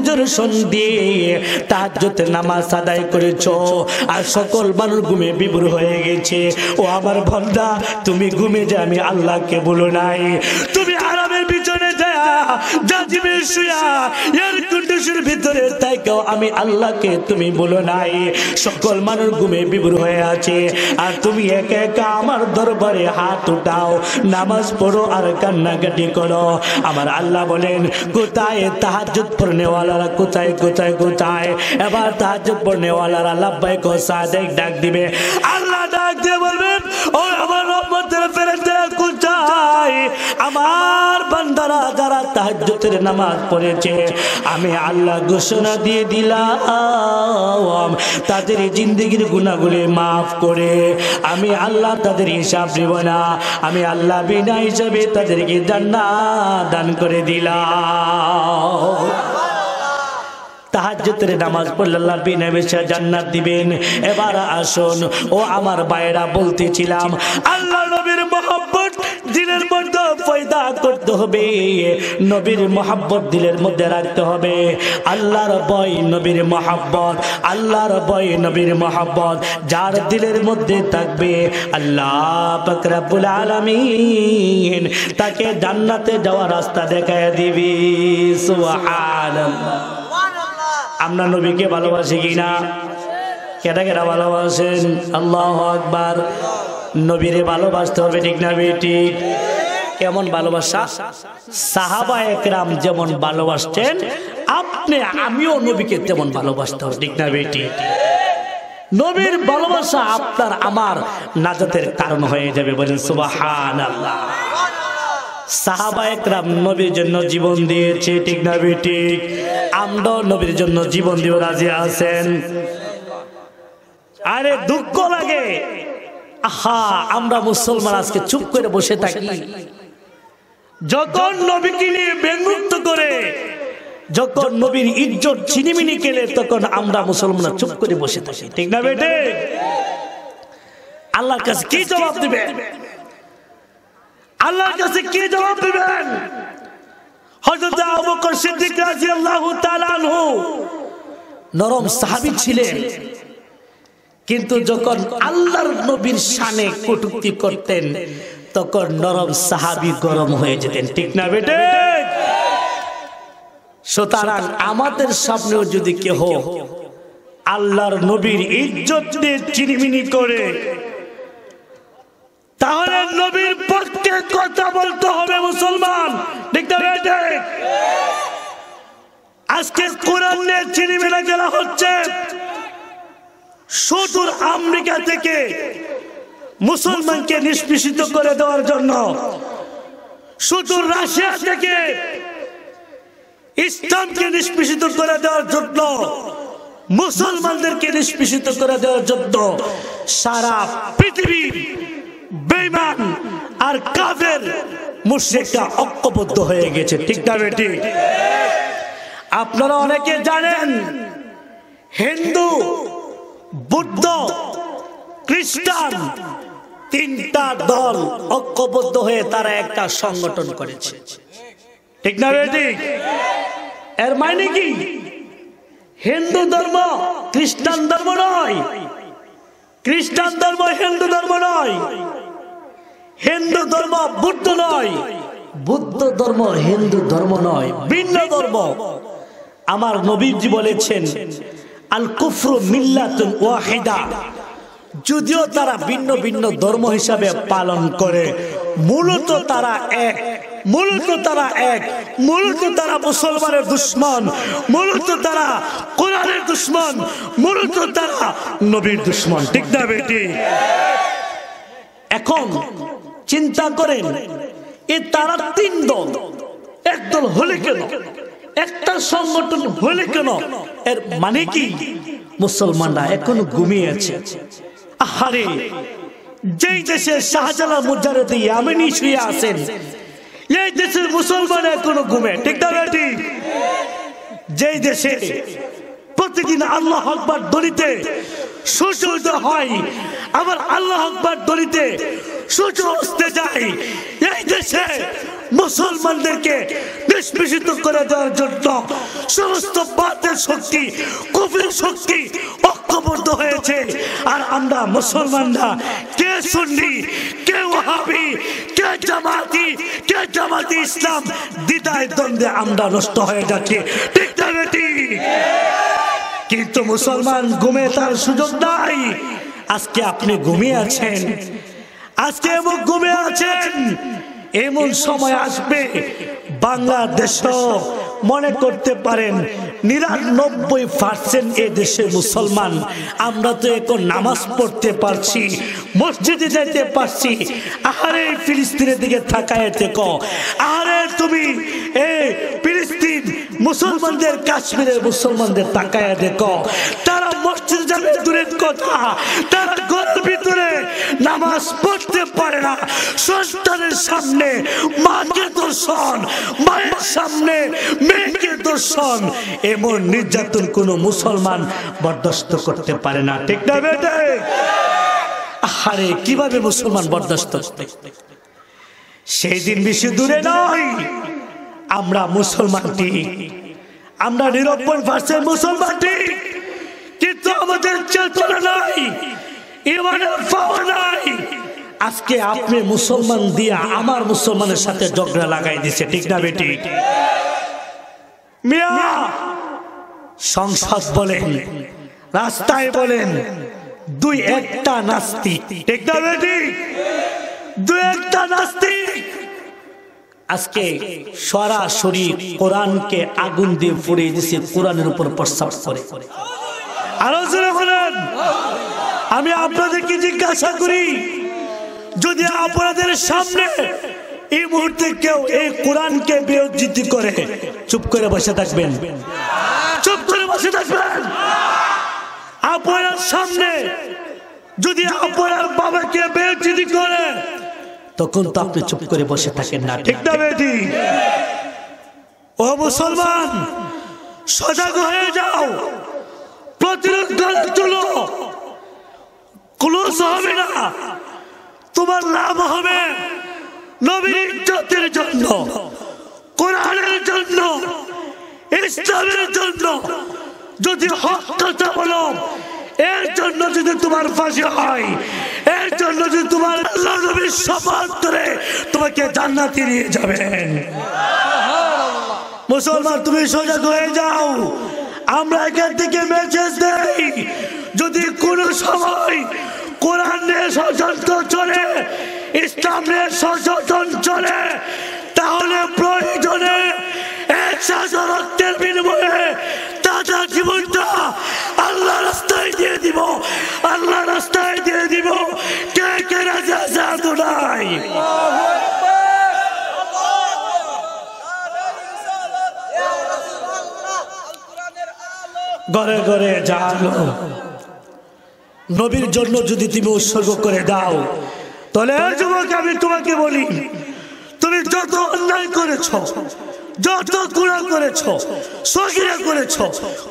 বিজর্ষণ দিয়ে তাহাজ্জুদের নামাজ আদায় করেছ আর সকল মানুষ ঘুমে বিভোর হয়ে গেছে। ও আমার ভন্দা তুমি ঘুমে যে আমি আল্লাহকে বলো নাই। তুমি আরামের পিছনে যায় ভিতরে তাই কেউ আমি আল্লাহকে তুমি বলো নাই। সকল মানুষ ঘুমে বিভোর হয়ে আছে, আর তুমি একা একা আমার দরবারে হাত উঠাও, নামাজ পড়ো আর কান্নাকাটি করো। আমার আল্লাহ বলেন, কোথায় তাহাজুদ পড়নেওয়ালারা কোথায় কোথায় কোথায়? এবার তাহাজুদ পড়নেওয়ালারা লাভবাই কো ডাক দিবে। আল্লাহ ডাক দিয়ে বলবেন ও আমার রহমতের কোথায়? আমার বান্দারা যারা তাহাজ্জুদের নামাজ পড়েছে, আমি আল্লাহ ঘোষণা দিয়ে দিলাম, তাদের জিন্দগির গুণাগুলি মাফ করে। আমি আল্লাহ তাদের হিসাব দেব না, আমি আল্লাহ বিনা হিসাবে তাদেরকে জান্নাত দান করে দিলাম। তাহাজ্জুদের নামাজ পড়লে আল্লাহ জান্নাত দিবেন। এবার আসুন, ও আমার বাইরা বলতেছিলাম, আল্লাহ নবীর মোহাব্বত দিলের মধ্যে পয়দা করতে হবে। নবীর মোহাব্বত দিলের মধ্যে রাখতে হবে। আল্লাহর বয় নবীর মোহাব্বত, আল্লাহর বয় নবীর মোহাব্বত, যার দিলের মধ্যে থাকবে আল্লাহ বকরাবুল আলামিন। তাকে জান্নাতে যাওয়ার রাস্তা দেখায় দিবি। সুবহানাল্লাহ। আমরা নবীকে ভালোবাসি কিনা? কেটা কেটা ভালোবাসেন? আল্লাহ আকবার। নবীরে ভালোবাসতে হবে, ঠিক না বেটি? কেমন ভালোবাসা? সাহাবা একরাম যেমন ভালোবাসতেন, আপনি, আমিও নবীকে তেমন ভালোবাসতে হবে, ঠিক না বেটি? নবীর ভালোবাসা আপনার, আমার নাজাতের কারণ হয়ে যাবে, বলেন সুবাহান আল্লাহ নবীর জন্য জীবন নবীর জন্য জীবন দিয়ে রাজি আছেন। আরে দুঃখ লাগে। আহা, আমরা মুসলমান আজকে চুপ করে বসে থাকি। যখন নবীকে নিয়ে বেঙ্গুক্ত করে, যখন নবীর ইজ্জত চিনিমিনি কেলে তখন আমরা মুসলমান চুপ করে বসে থাকি, ঠিক না বেটে আল্লাহর কাছে কি জবাব দিবে? আল্লাহর কাছে কি জবাব দিবেন? হযরত আবু বকর সিদ্দিক রাদিয়াল্লাহু তাআলা আনহু নরম সাহাবী ছিলেন। কিন্তু যখন আল্লাহর নবীর শানে কটূক্তি করতেন, তখন নরম সাহাবি গরম হয়ে যেতেন। ঠিক না বেটে? সুতরাং আমাদের সামনেও যদি কেহ আল্লাহর নবীর ইজ্জত নিয়ে চিনিমিনি করে তাহলে নবীর পক্ষে কথা বলতে হবে মুসলমান। আজকে কোরআন নিয়ে চিনিমিনা খেলা হচ্ছে। সুদূর আমেরিকা থেকে মুসলমানকে নিষ্পেষিত করে দেওয়ার জন্য। সুদূর রাশিয়া থেকে ইসলামকে নিষ্পেষিত করে দেওয়ার জন্য, মুসলমানদেরকে নিষ্পেষিত করে দেওয়ার জন্য সারা পৃথিবীর বেইমান আর কাফের মুর্শিকটা ঐক্যবদ্ধ হয়ে গেছে। ঠিক না বেটি? আপনারা অনেকে জানেন, হিন্দু, বুদ্ধ, খ্রিস্টান তিনটা দল ঐক্যবদ্ধ হয়ে তারা একটা সংগঠন করেছে। ঠিক না বেটি? এর মানে কি? হিন্দু ধর্ম খ্রিস্টান ধর্ম নয়। খ্রিস্টান ধর্ম হিন্দু ধর্ম নয়। হিন্দু ধর্ম বুদ্ধ নয়। বুদ্ধ ধর্ম হিন্দু ধর্ম নয়। ভিন্ন ধর্ম। আমার নবীজি বলেছেন আল কুফরু মিল্লাতুন ওয়াহিদা। যদিও তারা ভিন্ন ভিন্ন ধর্ম হিসাবে পালন করে মূলত তারা এক মূলত তারা এক মূলত তারা মুসলমানের দুশ্মন মূলত তারা কোরআনের দুশ্মন মূলত তারা নবীর দুশ্মন। ঠিক না বেটি? এখন চিন্তা করেন, এ তারা তিন দল। একদল হলে কেন? একটা সংগঠন হলে কেন? এর মানে কি? মুসলমানরা এখনও ঘুমিয়ে আছে। আহারে, যেই দেশে শাহজালাল মুজারদি আমিনি শুয়ে আছেন, এই দেশের মুসলমান এখনও ঘুমে, ঠিক না বেটি যেই দেশে প্রতিদিন আল্লাহ আকবার দলিতে সূর্য হয়, আবার আল্লাহ আকবার দলিতে সূর্য যায়। এই দেশে মুসলমানদেরকে নিষ্পেষিত করে দেওয়ার জন্য সমস্ত বাতের শক্তি কবির শক্তি ঐক্যবদ্ধ হয়েছে। আর আমরা মুসলমানরা, কে সুন্নি, কে ওহাবি কে জামাতি কে জামাতি ইসলাম দ্বিধায় দ্বন্দ্বে আমরা নষ্ট হয়ে যাচ্ছি। ঠিক না কিন্তু মুসলমান ঘুমে তার সুযোগ নাই। আজকে আপনি ঘুমিয়ে আছেন। আজকে এমন ঘুমে আছেন, এমন সময় আসবে, বাংলাদেশ মনে করতে পারেন, নিরানব্বই পার্সেন্ট এ দেশে মুসলমান। আমরা তো এখন নামাজ পড়তে পারছি, মসজিদে যাইতে পারছি। আহারে, ফিলিস্তিনের দিকে থাকায় দেখো। আহারে, তুমি, এ ফিলিস্তিন, মুসলমানদের, কাশ্মীরের মুসলমানদের তাকায় দেখো। তারা মসজিদ যাবে দূরের কথা, তারা ঘরের ভিতরে নামাজ পড়তে পারে না। সন্তানের সামনে মাকে দর্শন, মায়ের সামনে মেয়েকে দর্শন, এমন নির্যাতন কোন মুসলমান বরদাস্ত করতে পারে না। ঠিক না বেটে? আরে কীভাবে মুসলমান বরদাস্ত সেই দিন বেশি দূরে নয়। আমরা মুসলমান ঠিক। আমরা নিরব্বই পার্সেন্ট মুসলমান ঠিক। কিন্তু চেতনা নাই ইমানের পাওয়া নাই। আজকে আপনি মুসলমান দিয়া আমার মুসলমানের সাথে ঝগড়া লাগাই দিছে, ঠিক না বেটি? মিয়া, সংসদ বলেন, রাস্তায় বলেন, দুই একটা নাস্তিক, ঠিক না বেটি? দুই একটা নাস্তিক। আজকে সরাসরি কোরআনকে আগুন দিয়ে পুড়িয়ে দিছে, কোরআনের উপর প্রস্তাব করে। আলোচনা বলেন। আমি আপনাদেরকে জিজ্ঞাসা করি, যদি আপনাদের সামনে এই মুহূর্তে কেউ এই কোরআনকে বিরোধিত করে, চুপ করে বসে থাকবেন। চুপ করে বসে থাকবেন। আপনার সামনে যদি আপনার বাবাকে বিরোধিত করে, তখন তো আপনি চুপ করে বসে থাকেন না, ঠিক না বেটি ও মুসলমান, সজাগ হয়ে যাও। প্রতিরোধ করে চলো। ক্লোজ হবে না। তোমার লাভ হবে নবীর ইজ্জতের জন্য, কোরআনের জন্য, ইসলামের জন্য। যদি হক কথা বলো, এর জন্য যদি তোমার ফাঁসি হয়, এর জন্য যদি তোমার আল্লাহ নবীর শপথ করে, তোমাকে জান্নাতে নিয়ে যাবেন। মুসলমান, তুমি সজাগ হয়ে যাও। আমরা এখান থেকে মেসেজ দেই। যদি কোনো সময় কোরআন নিয়ে ষড়যন্ত্র চলে, ইসলাম নিয়ে ষড়যন্ত্র চলে, তাহলে প্রয়োজনে জীবনটা রাস্তায় দিয়ে দিব। আল্লাহ রাস্তায় দিয়ে দিব। কে কে রাজা সাধু নাই ঘরে ঘরে জানো। নবীর জন্য যদি তুমি উৎসর্গ করে দাও, তাহলে যুবক আমি তোমাকে বলি, তুমি যত অন্যায় করেছ যত গুণা করেছ, সগিরা করেছ,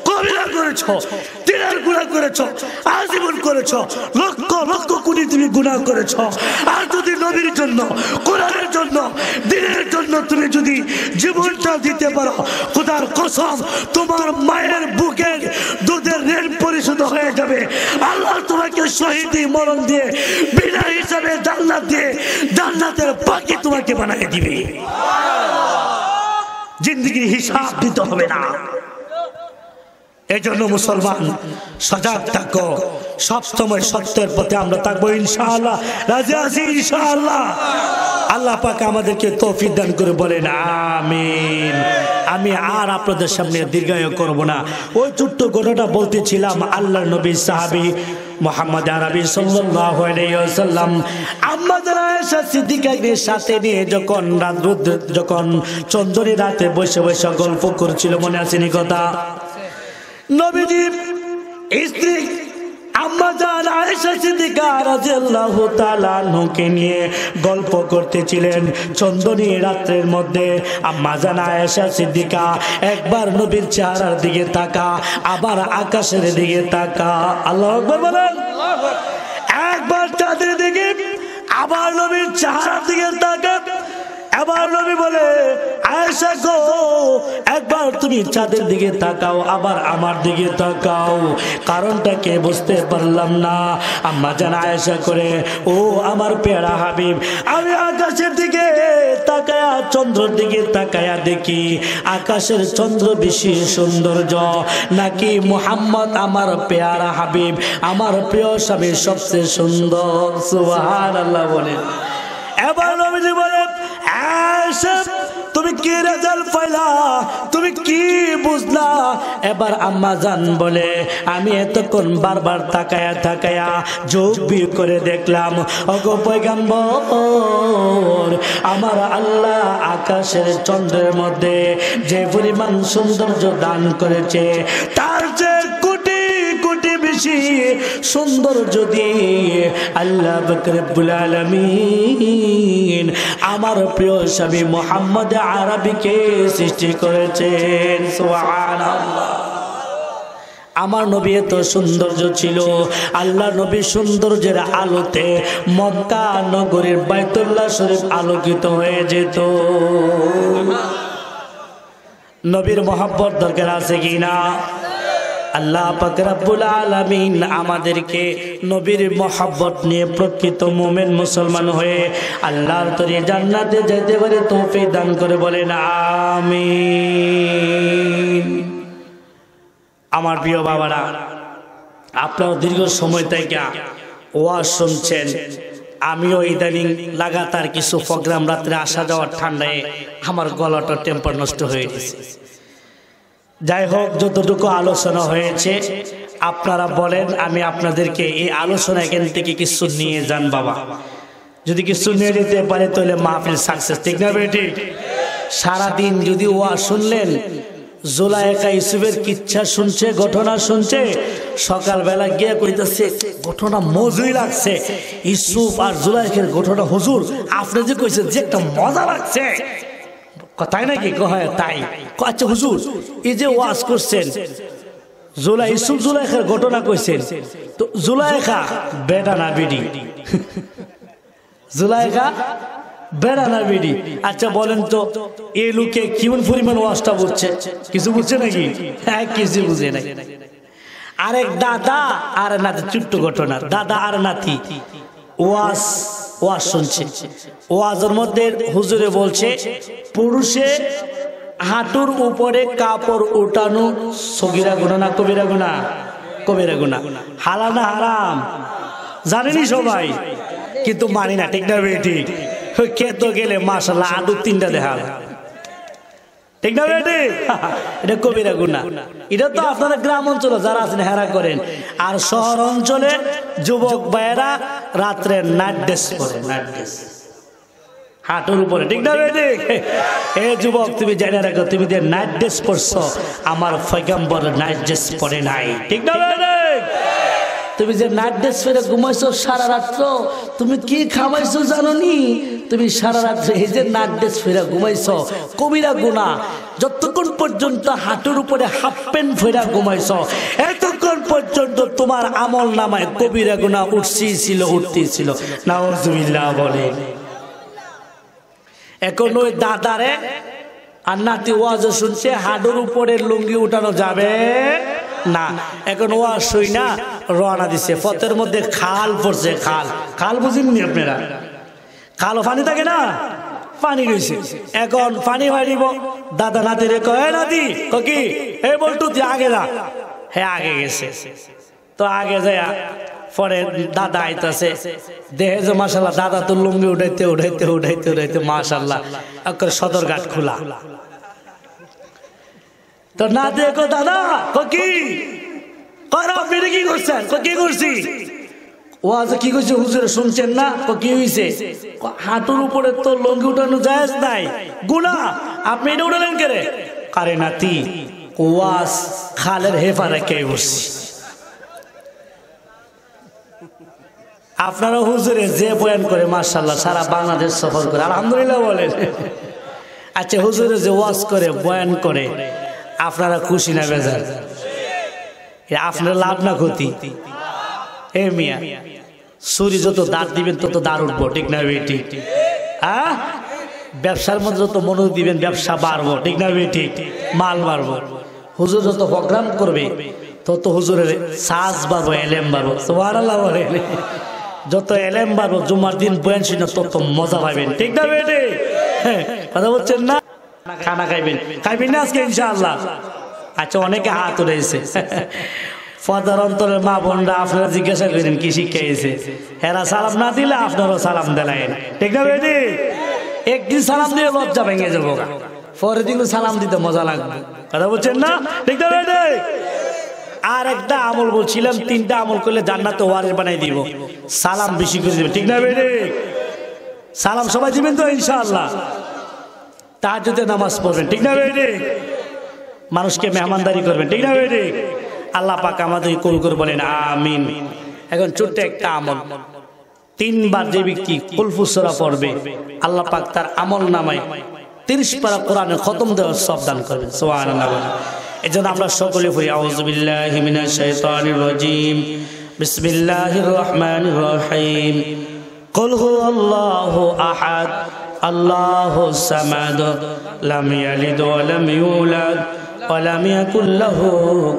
কবিরা করেছ, দিনের গুণা করেছ, আজীবন করেছ, লক্ষ লক্ষ কোটি তুমি গুণা করেছ। আর যদি নবীর জন্য, কোরআনের জন্য, দিনের জন্য তুমি যদি জীবনটা দিতে পারো, খোদার কসম, তোমার মায়ের বুকের দুধের ঋণ পরিশোধ হয়ে যাবে। আল্লাহ তোমাকে শহীদি মরণ দিয়ে, বিনা হিসাবে জান্নাত দিয়ে, জান্নাতের পাখি তোমাকে বানিয়ে দিবে। জিন্দগির হিসাব দিতে হবে না। এই জন্য মুসলমান, সজাগ থাকো। সবসময় সত্যের পথে আমরা থাকব ইনশাআল্লাহ। রাজা আছি ইনশাআল্লাহ। আল্লাহ পাক আমাদেরকে তৌফিক দান করে বলেন, আমিন। আমি আর আপনাদের সামনে দীর্ঘায়ু করব না। ওই ছোট্ট ঘটনাটা বলতেছিলাম আল্লাহ নবী সাহাবী মোহাম্মদ আরবি ওয়াসাল্লাম। আমাদের সিদ্দিকাকে সাথে নিয়ে যখন যখন চন্দ্রী রাতে বসে বসে গল্প করছিল, মনে আসেনি কথা? নবীজি স্ত্রী আম্মাজান আয়েশা সিদ্দিকা রাদিয়াল্লাহু তাআলা আনহুকে নিয়ে গল্প করতেছিলেন। চন্দনী রাত্রের মধ্যে আম্মাজান আয়েশা সিদ্দিকা একবার নবীর চেহারার দিকে তাকা, আবার আকাশের দিকে তাকা। আল্লাহু একবার চাঁদের দিকে আবার নবীর চেহারার দিকে তাকা এবার নবী বলে, আয়েশা গো, একবার তুমি চাঁদের দিকে তাকাও, আবার আমার দিকে তাকাও। কারণটা কে বুঝতে পারলাম না। আম্মা জান আয়েশা করে, ও আমার পেয়ারা হাবিব, আমি আকাশের দিকে তাকায়া, চন্দ্রের দিকে তাকায়া দেখি। আকাশের চন্দ্র বেশি সৌন্দর্য, নাকি মুহাম্মদ আমার পেয়ারা হাবিব, আমার প্রিয় স্বামী সবচেয়ে সুন্দর? সুবহান আল্লাহ বলেন। এবার নবীজি তুমি কি পাইলা? তুমি কি বুঝলা? এবার আম্মা জান বলে, আমি এতক্ষণ বারবার তাকায়া তাকায়া যোগ করে দেখলাম। অগো পয়গাম্বর, আমার আল্লাহ আকাশের চন্দ্রের মধ্যে যে পরিমাণ সৌন্দর্য দান করেছে, তার বেশি সুন্দর যদি আল্লাহ বকরবুল আলমিন আমার প্রিয় স্বামী মোহাম্মদ আরবিকে সৃষ্টি করেছেন। সুবহানাল্লাহ। আমার নবী এত সৌন্দর্য ছিল। আল্লাহ নবী সৌন্দর্যের আলোতে মক্কা নগরীর বাইতুল্লাহ শরীফ আলোকিত হয়ে যেত। নবীর মহাব্বত দরকার আছে কি না? আল্লাহ পাক রাব্বুল আলামিন আমাদেরকে নবীর মহাব্বত নিয়ে প্রকৃত মুমিন মুসলমান হয়ে আল্লাহর তরি জান্নাতে যেতে পারে তৌফিক দান করে বলেন, আমিন। আমার প্রিয় বাবারা আপনারা দীর্ঘ সময় থেকে ওয়া শুনছেন। আমিও ইদানিং লাগাতার কিছু প্রোগ্রাম রাত্রে আসা যাওয়ার ঠান্ডায় আমার গলাটা টেম্পার নষ্ট হয়ে গেছে। যাই হোক, যতটুকু আলোচনা হয়েছে, আপনারা বলেন, আমি আপনাদেরকে এই আলোচনা এখান থেকে কিছু নিয়ে যান, বাবা। যদি কিছু নিয়ে যেতে পারে, তাহলে মাহফিল সাকসেস ঠিক না ঠিক সারাদিন যদি ওয়া শুনলেন জোলাইকা ইসুফের কিচ্ছা শুনছে, ঘটনা শুনছে, সকালবেলা গিয়ে কইতেছে, ঘটনা মজুই লাগছে। ইসুফ আর জুলাইকের ঘটনা হুজুর, আপনি যে কইছেন যে একটা মজা লাগছে। তাই নাকি? তাই কয়, আচ্ছা হুজুর এই যে ওয়াজ করছেন জুলাই ইসুফ জুলাইখার ঘটনা কইছেন। তো জুলাইখা বেটা না বিডি। জুলাইখা বেড়া না বিডি। আচ্ছা বলেন তো এই লোকে কেমন পরিমাণ ওয়াজটা বুঝছে? কিছু বুঝছে নাকি? হ্যাঁ কিছু বুঝে নাই। আরেক দাদা আর নাতি ছোট্ট ঘটনা। দাদা আর নাতি। ওয়াজ ওয়াজ শুনছে। ওয়াজের মধ্যে হুজুরে বলছে, পুরুষে, হাঁটুর উপরে কাপড় উঠানো সগিরা গুণা না কবিরা গুণা কবিরা গুণা হালা না হারাম? জানেনি সবাই, কিন্তু মানি না, ঠিক না বেটি? খেতে গেলে মাসাল্লাহ আদু তিনটা দেখাল ঠিক না বেটি এটা কবিরা গুণা। এটা তো আপনারা গ্রাম অঞ্চলে যারা আছেন হেরা করেন। আর শহর অঞ্চলে যুবক ভাইয়েরা রাত্রে নাইট ড্রেস পরে। নাইট ড্রেস হাঁটুর উপরে। ঠিক না বেটি এ যুবক তুমি জেনে রাখো তুমি যে নাইট ড্রেস পরছো আমার ফৈগম্বর নাইট ড্রেস পরে নাই। ঠিক না বেটি তুমি যে নাইট ফেরে ঘুমাইছো সারা রাত্র, তুমি কি খামাইছো জানো নি তুমি সারা রাত্রে এই যে নাইট ড্রেস ফেরা ঘুমাইছো, কবিরা গুণা, যতক্ষণ পর্যন্ত হাঁটুর উপরে হাফ প্যান্ট ফেরা ঘুমাইছো, এতক্ষণ পর্যন্ত তোমার আমল নামায় কবিরা গুণা উঠছেই ছিল উঠতেই ছিল নাউজুবিল্লাহ বলে। এখন ওই দাদারে আর নাতি ওয়াজ শুনছে হাডুর উপরে লুঙ্গি উঠানো যাবে না। এখন ওয়াজ শুই না রওনা দিছে। পথের মধ্যে খাল পড়ছে, খাল। খাল বুঝিনি আপনারা? খাল পানি থাকে না? পানি রয়েছে। এখন পানি দিব দাদা নাতি রে কয় নাতি কি? এই বলটু, তুই আগে যা। হ্যাঁ আগে গেছে। তো আগে যায় পরে দাদা আইতাছে। দেহে যে মাসাল্লাহ দাদা তো লুঙ্গি উঠাইতে উঠাইতে উঠাইতে উঠাইতে মাসাল্লাহ একবার সদরঘাট খোলা। তো না দেখো দাদা কি? কর আপনি কি করছেন? কো করছি? ও আজ কি করছে? হুজুরে, শুনছেন না? কো কি হইছে? কো হাঁটুর উপরে তো লুঙ্গি উঠানো জায়েজ নাই। গুনা, আপনি এটা উঠালেন কে রে আরে নাতি, ওয়াস খালের হেফারে কে বসছি? আপনারা হুজুরে যে বয়ান করে মার্শাল্লাহ সারা বাংলাদেশ সফর করে, আলহামদুলিল্লাহ বলেন। আচ্ছা হুজুরে যে ওয়াজ করে, বয়ান করে, আপনারা খুশি না বেজার? এ আপনার লাভ না ক্ষতি? এ মিয়া সুরি যত দাঁত দিবেন তত দাঁড় উঠবো ঠিক না বেটি? হ্যাঁ? ব্যবসার মধ্যে যত মনোযোগ দিবেন ব্যবসা বাড়বো ঠিক না বেটি? মাল বাড়বো। হুজুর যত প্রোগ্রাম করবে তত হুজুরের সাজ বাড়বো এলেম বাড়বো। তোমার আল্লাহ যত এলেম বাড়বো জুমার দিন বয়ান শুনে তত মজা পাবেন ঠিক না বেটি? হ্যাঁ, কথা বলছেন না? খানা খাইবেন। খাইবেন না আজকে ইনশাআল্লাহ। আচ্ছা অনেকে হাত উঠেছে ফদার অন্তরের মা বোনরা আপনারা জিজ্ঞাসা করেন, কি শিখাইছে হেরা সালাম না দিলে আপনারও সালাম দিলেন ঠিক না বেটি? একদিন সালাম দিয়ে লজ্জা ভেঙে যাব। পরের দিন সালাম দিতে মজা লাগবে। কথা বলছেন না? ঠিক না বেটি? আর একটা আমল বলছিলাম, তিনটা আমল করলে জান্নাতে ওয়ারেস বানাই দিব। সালাম বেশি করে দিবে। ঠিক না বেটি? সালাম সবাই দিবেন তো, ইনশাআল্লাহ। তাহাজুদে নামাজ পড়বেন। ঠিক না বেটি? মানুষকে মেহমানদারি করবেন ঠিক না বেটি আল্লাহ পাক আমাদের কবুল করে বলেন আমিন এখন ছোট্ট একটা আমল তিনবার যে ব্যক্তি কুলফুসরা পড়বে আল্লাহ পাক তার আমল নামায় তিরিশ পারা কোরআনে খতম দেওয়ার সব দান করবেন সোহান এই জন্য আমরা সকলে পড়ি আউজুবিল্লাহ মিনাশ শাইতানির রাজিম বিসমিল্লাহির রহমানির রহিম قل هو الله أحد الله الصمد لم يلد ولم يولد ولم يكن له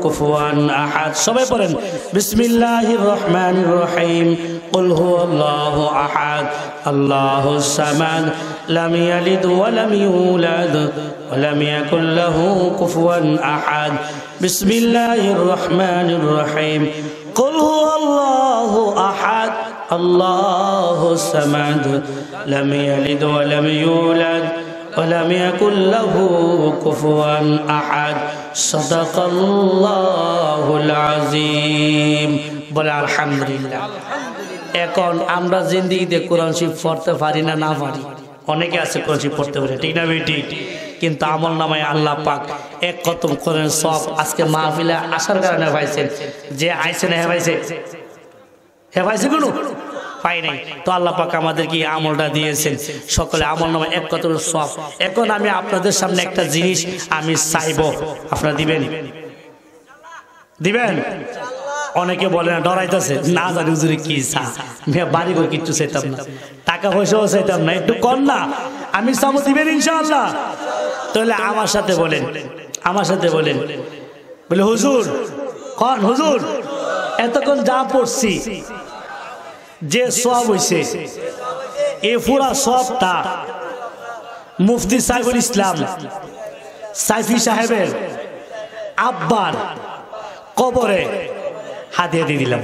كفوا أحد সবাই পড়েন বিসমিল্লাহির রহমানির রহিম قل هو الله أحد الله الصمد لم يلد ولم يولد ولم يكن له كفوا أحد بسم الله الرحمن الرحيم قل هو الله أحد الله الصمد لم يلد ولم يولد ولم يكن له كفوا أحد صدق الله العظيم বলে আলহামদুলিল্লাহ এখন আমরা জিন্দিগিতে কোরআন শিব পড়তে পারি না না পারি অনেকে আছে কোরআন শিব পড়তে পারে ঠিক না বেটি কিন্তু আমল নামায় আল্লাহ পাক এক কতম করেন সব আজকে মাহফিলে আসার কারণে পাইছেন যে আইসে না হেবাইছে হেবাইছে কোনো পাই নাই। তো আল্লাহ পাক আমাদেরকে আমলটা দিয়েছেন। সকলে আমল নামে এক কত সব। এখন আমি আপনাদের সামনে একটা জিনিস আমি চাইব। আপনারা দিবেন? দিবেন? অনেকে বলে না, ডরাইতেছে। না জানি হুজুরে কি চা। মেয়ে বাড়ি করে কিচ্ছু চাইতাম না। টাকা পয়সাও চাইতাম না। একটু কম না। আমি চাবো, দিবেন ইনশাআল্লাহ। তাহলে আমার সাথে বলেন। আমার সাথে বলেন। বলে, হুজুর, কন হুজুর, এতক্ষণ যা পড়ছি যে সব হইছে, এ পুরা সবটা মুফতি সাইফুল ইসলাম, সাইফি সাহেবের আব্বার কবরে হাদিয়া দিয়ে দিলাম।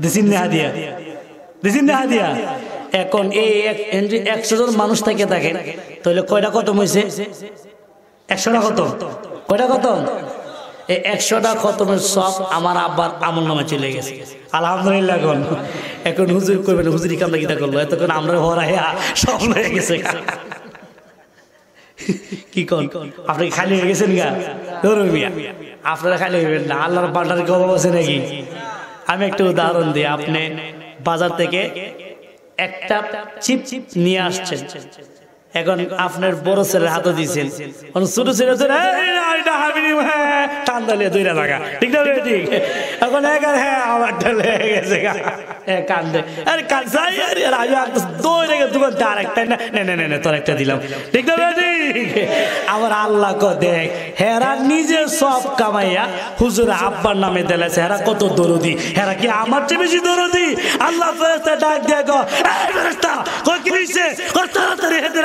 দিছিন না হাদিয়া? দিছিন না হাদিয়া? এখন এই এক- একশো জন মানুষ থেকে থাকে তাহলে কয়টা খতম হয়েছে একশোটা খতম। কয়টা খতম? এই একশোটা খতমের সব আমার আব্বার আমল নামে চলে গেছে। আলহামদুলিল্লাহ এখন। এখন হুজুর করবেন হুজুরি কামটা কিটা করল? এতক্ষণ আমরা হরাইয়া সব হয়ে গেছে। কি কন? আপনি খালি হয়ে গেছেন গা? ধরুন আপনারা খালি হইবেন না। আল্লাহর পাল্টার অভাব আছে নাকি? আমি একটা উদাহরণ দিই। আপনি বাজার থেকে একটা চিপ চিপ নিয়ে আসছেন। এখন আপনার বড় ছেলের হাতে দিয়েছেন। ছোট ছেলে হচ্ছে, "এই না, এটা আমি নিব, হ্যাঁ।" এখানে হ্যাঁ আল্লাহ দেখ হেরা নিজে সব কামাইয়া হুজুর আব্বার নামে দিলেছে। হেরা কত দরদি। হেরা কি আমার চেয়ে বেশি দরদি? আল্লাহ ডাক হেদের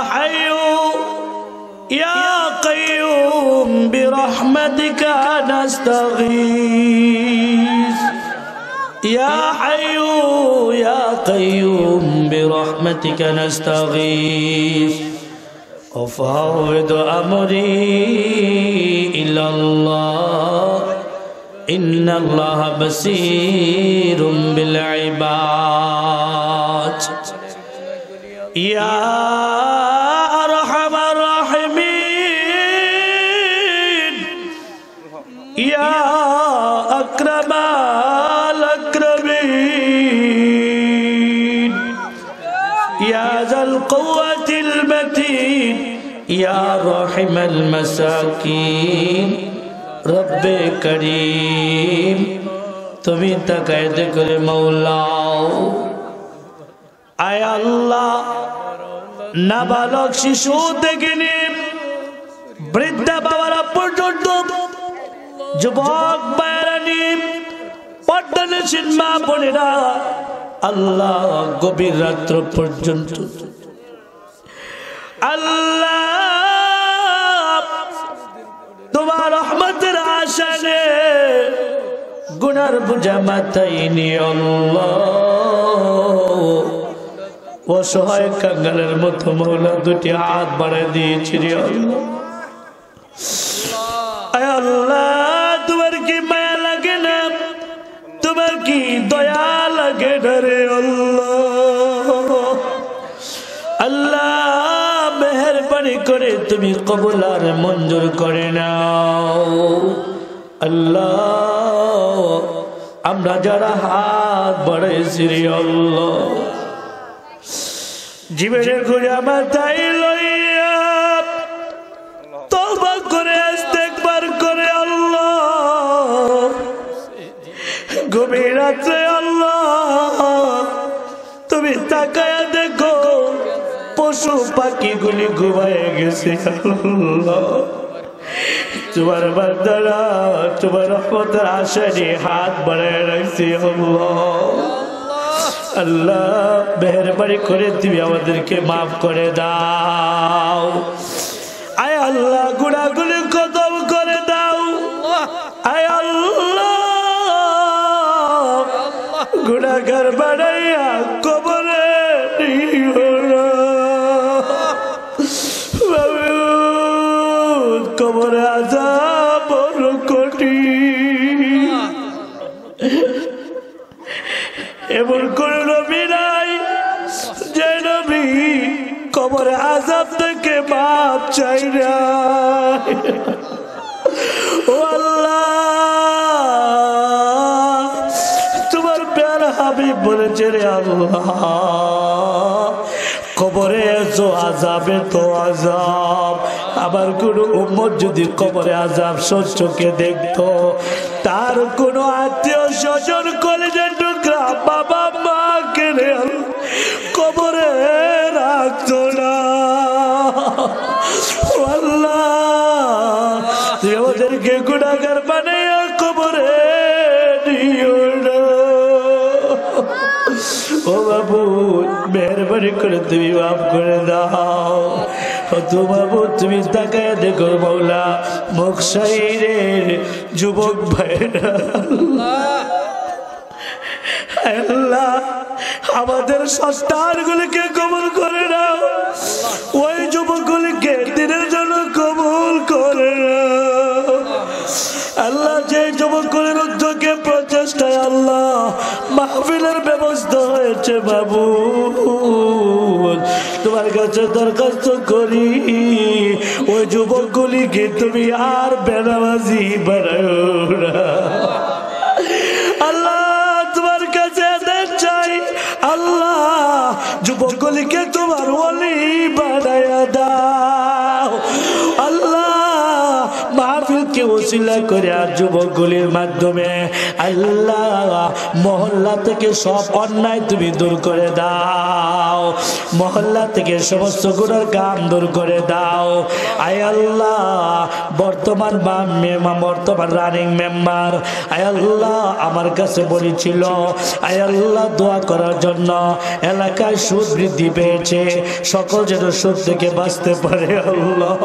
يا قيوم برحمتك نستغيث. يا حي يا قيوم برحمتك نستغيث. أفوض أمري إلى الله. إن الله بصير بالعباد. يا القوة المتين يا رحم المساكين رب كريم তুমি তাকাইতে করে মৌলাও আয় আল্লাহ নাবালক শিশু থেকে নিয়ে বৃদ্ধা বাবারা পর্যন্ত যুবক বায়রা নিয়ে পর্দানে সিনেমা বোনেরা আল্লাহ গভীর রাত্র পর্যন্ত আল্লাহ, তোমার রহমতের আশানে গুনার বুঝা মাথায় অসহায় কাঙ্গালের মতো মৌলা দুটি হাত বাড়ায় দিয়েছি আল্লাহ। তোমার কি তুমি কবুল আর মঞ্জুর করে নাও। আল্লাহ, আমরা যারা হাত বাড়াইছি রে আল্লাহ, জীবনের ঘুরে তাই লইয়া তবা করে আসতে একবার করে আল্লাহ। গভীর রাত্রে আল্লাহ, তুমি তাকায় পশু পাখিগুলি ঘুমায় গেছে। তোমার বান্দারা, তোমার রহমতের আশারে হাত বাড়ায় রাখছি আল্লাহ। মেহরবানি করে তুমি আমাদেরকে মাফ করে দাও। আয় আল্লাহ, গুণাগুলি কদম করে দাও। আয় আল্লাহ, গুণাগার বাড়াইয়া তোমার হাবিব বলেছে রে আল্লাহ, কবরে এসো আজাবে তো আজাব আবার কোন উম্মত যদি কবরে আজাব সহ্যকে দেখতো, তার কোন আত্মীয় স্বজন করে কলেজের গুণাগার বানাইয়া কবরে ও বাবু, মেহরবানি করে তুমি মাফ করে দাও। তো বাবু, তুমি তাকায় দেখো মৌলা মুখ সাইরের যুবক ভাইরা। আমাদের সন্তানগুলিকে কবল করে নাও। ওই যুবকগুলিকে দিনের আল্লাহ যে যুবকগুলির উদ্যোগে প্রচেষ্টায় আল্লাহ মাহফিলের ব্যবস্থা হয়েছে বাবু। তোমার কাছে দরখাস্ত করি, ওই যুবকগুলিকে তুমি আর বেনামাজি বেড়ায় না। ওসিলা করে যুবকগুলির মাধ্যমে আল্লাহ মহল্লা থেকে সব অন্যায় তুমি দূর করে দাও। মহল্লা থেকে সমস্ত গুণের কাম দূর করে দাও। আয় আল্লাহ, বর্তমান বা মেমা বর্তমান রানিং মেম্বার, আয় আল্লাহ, আমার কাছে বলেছিল আয় আল্লাহ, দোয়া করার জন্য এলাকায় সুদ বৃদ্ধি পেয়েছে, সকল যেন সুদ থেকে বাঁচতে পারে। আল্লাহ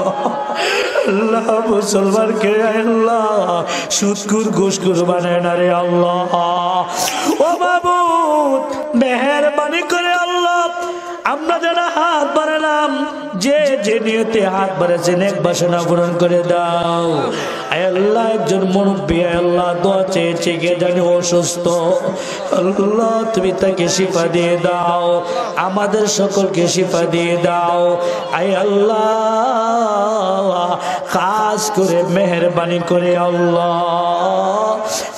আল্লাহ, মুসলমানকে আয় আল্লাহ। সুদকুর ঘুষকুর বানায় না রে আল্লাহ। ও বাবু মেহরবানি করে আমরা যারা হাত বাড়ালাম, যে যে নিয়তে হাত বাড়াচ্ছেন এক বাসনা পূরণ করে দাও। আল্লাহ, একজন মুরব্বী আল্লাহ, দোয়া চেয়েছে কে জানি অসুস্থ। আল্লাহ, তুমি তাকে শিফা দিয়ে দাও। আমাদের সকলকে শিফা দিয়ে দাও। আয় আল্লাহ কাজ করে মেহরবানি করে আল্লাহ।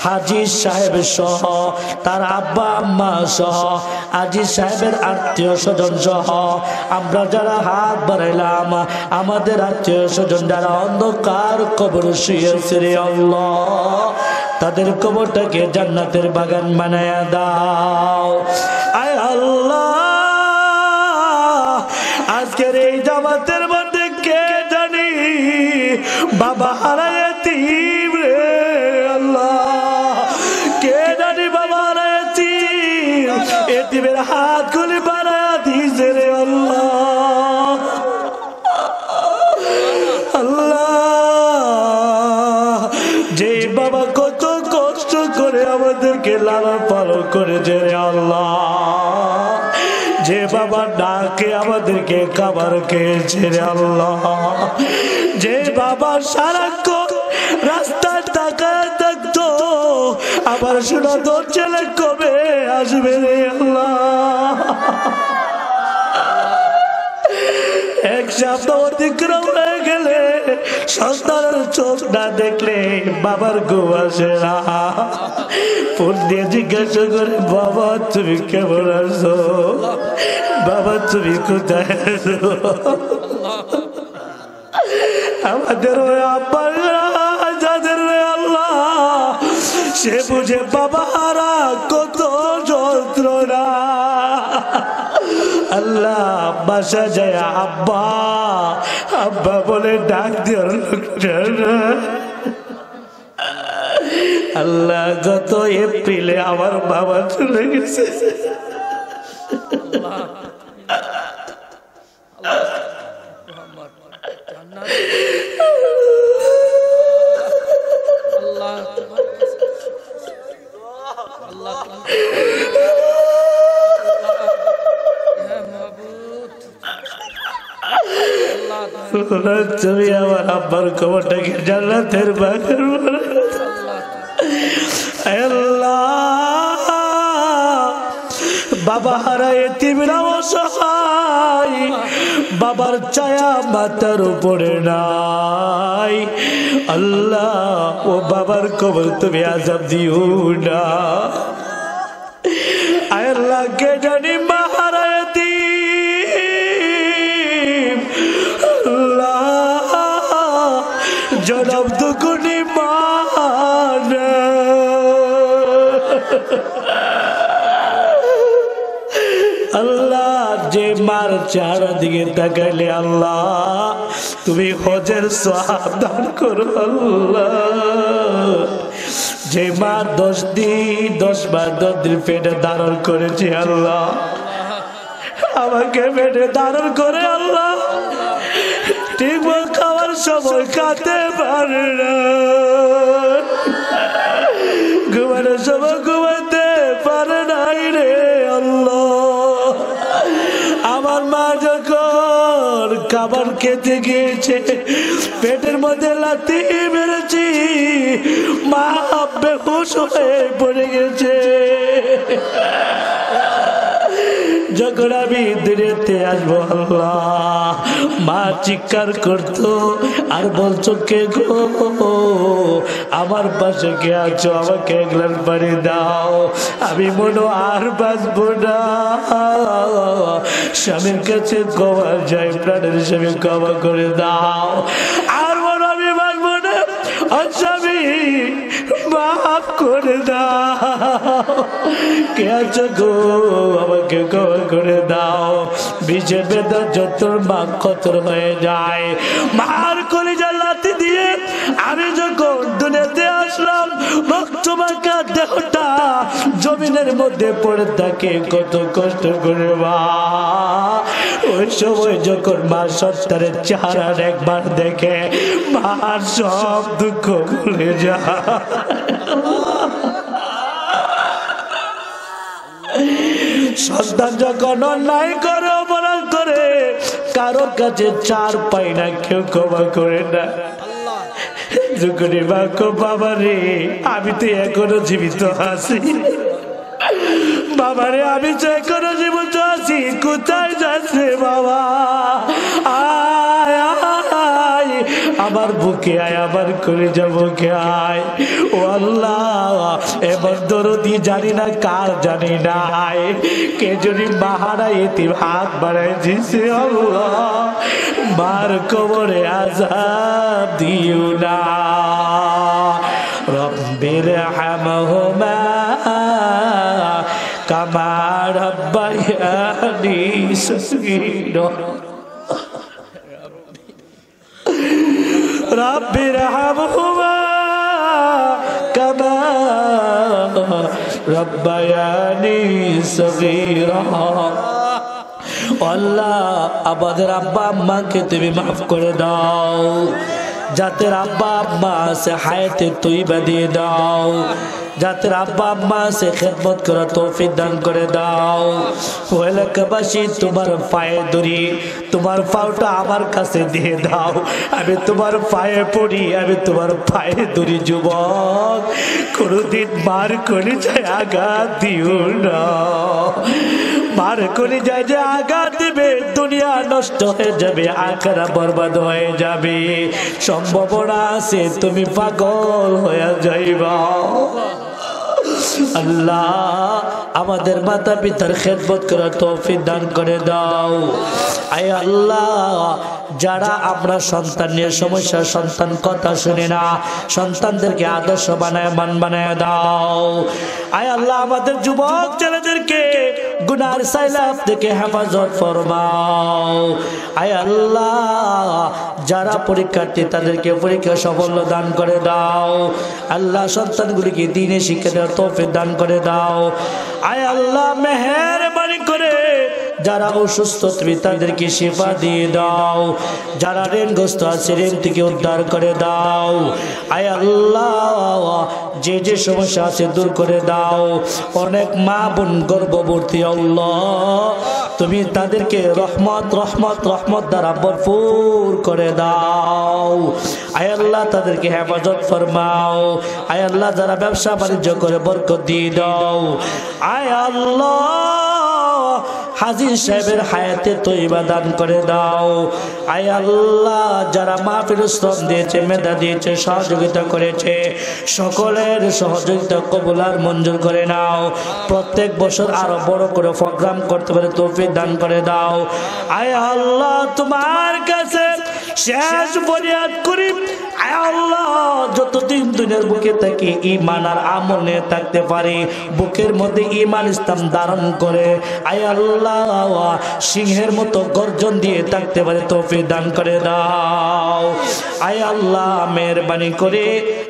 হাজির সাহেব সহ, তার আব্বা, আম্মা সহ, হাজি সাহেবের আত্মীয় স্বজন আমরা যারা হাত বাড়াইলাম, আমাদের আত্মীয় স্বজন যারা অন্ধকার কবর শুয়েছে আল্লাহ, তাদের কবরটাকে জান্নাতের বাগান বানায়া দাও। আমাদেরকে খাবার খেয়েছে রে আল্লাহ? যে বাবা সারাক্ষণ রাস্তায় তাকায় থাকতো, আবার শোনা তোর ছেলে কবে আসবে রে আল্লাহ? এক সপ্তাহ অতিক্রম হয়ে গেলে সন্তানের চোখ না দেখলে বাবার গো আসে না। ফোন দিয়ে জিজ্ঞাসা করে, বাবা, তুমি কেমন আছো? বাবা, তুমি কোথায়? আমাদের ওই আব্বার যাদের আল্লাহ, সে বুঝে বাবারা কত যন্ত্রণা। আল্লাহ বাসা যায় আব্বা আব্বা বলে ডাক না। আল্লাহ গত এপ্রিলে আমার বাবা চলে গেছে। আল্লাহ তোমার কাছে আল্লাহ হ্যাঁ মাহবুব আল্লাহ তোমার বাবা হারা এতিমরা অসহায়। বাবার ছায়া মাথার উপরে নাই। আল্লাহ, ও বাবার কবর তুমি আজাব দিও না। যে মার চেহারা দিকে তাকাইলে আল্লাহ, তুমি হজের সাবধান করো যে মা দশ দিন, দশ বার দশ দিন পেটে ধারণ করেছে আল্লাহ, আমাকে পেটে ধারণ করে আল্লাহ। ঠিক খাওয়ার সময় খাতে পারে না। ঘুমানোর সময় খাবার খেতে গিয়েছে পেটের মধ্যে লাতি মেরেছি মা বেহুশ হয়ে পড়ে গেছে। যখন আমি দূরেতে আসব আল্লাহ মা চিৎকার করতো আর বলছো কে গো আমার পাশে কে আছো আমাকে এক গ্লাস পানি দাও আমি মনে আর বাঁচবো না স্বামীর কাছে ক্ষমা যাই প্রাণের স্বামী ক্ষমা করে দাও করে দাও কে আছো গো আমাকে ক্ষমা করে দাও বিজে বেদা যত মা কতর হয়ে যায় মার করে লাতি দিয়ে আমি যখন দুনিয়াতে আসলাম রক্ত মাখা দেহটা জমিনের মধ্যে পড়ে থাকে কত কষ্ট করে মা ওই সময় যখন মা সত্তরের একবার দেখে মার সব দুঃখ ভুলে যায় সন্তান যখন অন্যায় করে, অপরাধ করে কারও কাছে চার পাই না, কেউ ক্ষমা করে না। আমি তো এখনও জীবিত আছি। বাবারে আমি তো এখনও জীবিত আছি, কোথায় যাচ্ছে বাবা? আয় আমার বুকে আয় আমার করে যাব বুকে আয়? ও আল্লাহ, এবার দরদি জানি না, কার জানি না আয়। কে যদি বাহারা এতে হাত বাড়াই দিছে মার কবরে আজাব দিও না। রব্বির হামহুমা কামা রব্বায়ানি সগীরা رب ارحمهما كما ربياني صغيرا আল্লাহ আমাদের আব্বা আম্মাকে তুমি মাফ করে দাও যাদের আব্বা আম্মা আছে হায়াতে তুই দিয়ে দাও যাদের আব্বা আম্মা সে খেদমত করা তৌফিক দান করে দাও। ও এলাকাবাসী তোমার পায়ে ধরি তোমার পাওটা আমার কাছে দিয়ে দাও। আমি তোমার পায়ে পড়ি, আমি তোমার পায়ে ধরি যুবক। কোনোদিন মার করে যায় আঘাত দিও না। মার করে যায় যে আঘাত দিবে, দুনিয়া নষ্ট হয়ে যাবে আকারা বরবাদ হয়ে যাবে। সম্ভাবনা আছে, তুমি পাগল হয়ে যাইবা। আল্লাহ আমাদের মাতা পিতার খেদমত করার তৌফিক দান করে দাও। আয় আল্লাহ, যারা আমরা সন্তান নিয়ে সমস্যা সন্তান কথা শুনি না, সন্তানদেরকে আদর্শ বানায়, মান বানায় দাও। আয় আল্লাহ, আমাদের যুবক ছেলেদেরকে গুনার সাইলাফ থেকে হেফাজত ফরমাও। আয় আল্লাহ, যারা পরীক্ষার্থী, তাদেরকে পরীক্ষা সাফল্য দান করে দাও। আল্লাহ, সন্তানগুলিকে দিনে শিক্ষা দেওয়ার তৌফিক দান করে দাও। আয় আল্লাহ মেহরবানি করে যারা অসুস্থ তুমি তাদেরকে সেবা দিয়ে দাও। যারা ঋণগ্রস্ত আছে ঋণ থেকে উদ্ধার করে দাও। আয় আল্লাহ, যে যে সমস্যা আছে দূর করে দাও। অনেক মা বোন গর্ভবর্তী আল্লাহ, তুমি তাদেরকে রহমত রহমত রহমত দ্বারা ভরপুর করে দাও। আয় আল্লাহ, তাদেরকে হেফাজত ফরমাও। আয় আল্লাহ, যারা ব্যবসা বাণিজ্য করে বরকত দিয়ে দাও। আয় আল্লাহ আজিজ সাহেবের হায়াতে তৈবা দান করে দাও। আয় আল্লাহ, যারা মাহফিল শ্রম দিয়েছে, মেধা দিয়েছে, সহযোগিতা করেছে, সকলের সহযোগিতা কবুলার মঞ্জুর করে নাও। প্রত্যেক বছর আরও বড় করে প্রোগ্রাম করতে পারে, তৌফিক দান করে দাও। আয় আল্লাহ, তোমার কাছে শেষ ফরিয়াদ করি। আল্লাহ বুকে ইমান আর থাকতে পারি। বুকের মধ্যে ইমান করে। আল্লাহ, সিংহের মতো গর্জন দিয়ে থাকতে পারে, তৌফিক দান করে দাও। আয় আল্লাহ, মেহরবানি করে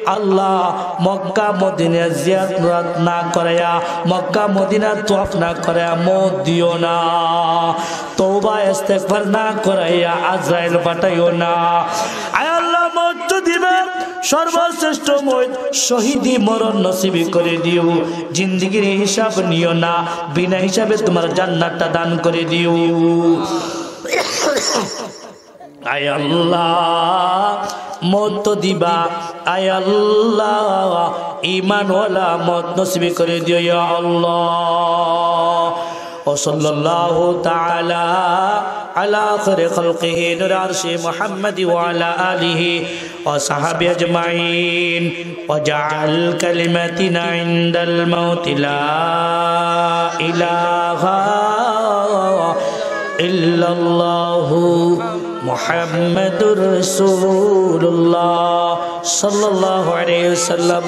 আল্লাহ মক্কা, মদিনা জিয়ারত না করায়া, মক্কা, মদিনা তোয়াফ না করায়া মত দিও না। তওবা ইস্তেগফার না করাইয়া আজরাইল পাঠাইও না। আয় আল্লাহ মত দিবে। সর্বশ্রেষ্ঠ মত শহীদি মরণ নসিবি করে দিও। জিন্দিগির হিসাব নিও না, বিনা হিসাবে তোমার জান্নাতটা দান করে দিও। আয় আল্লাহ মত দিবা। আয় আল্লাহ ইমানওয়ালা মত নসিবি করে দিও আল্লাহ। وصلى الله تعالى على خير خلقه نور عرش محمد وعلى آله وصحبه أجمعين. وجعل كلمتنا عند الموت لا إله إلا الله محمد رسول الله صلى الله عليه وسلم.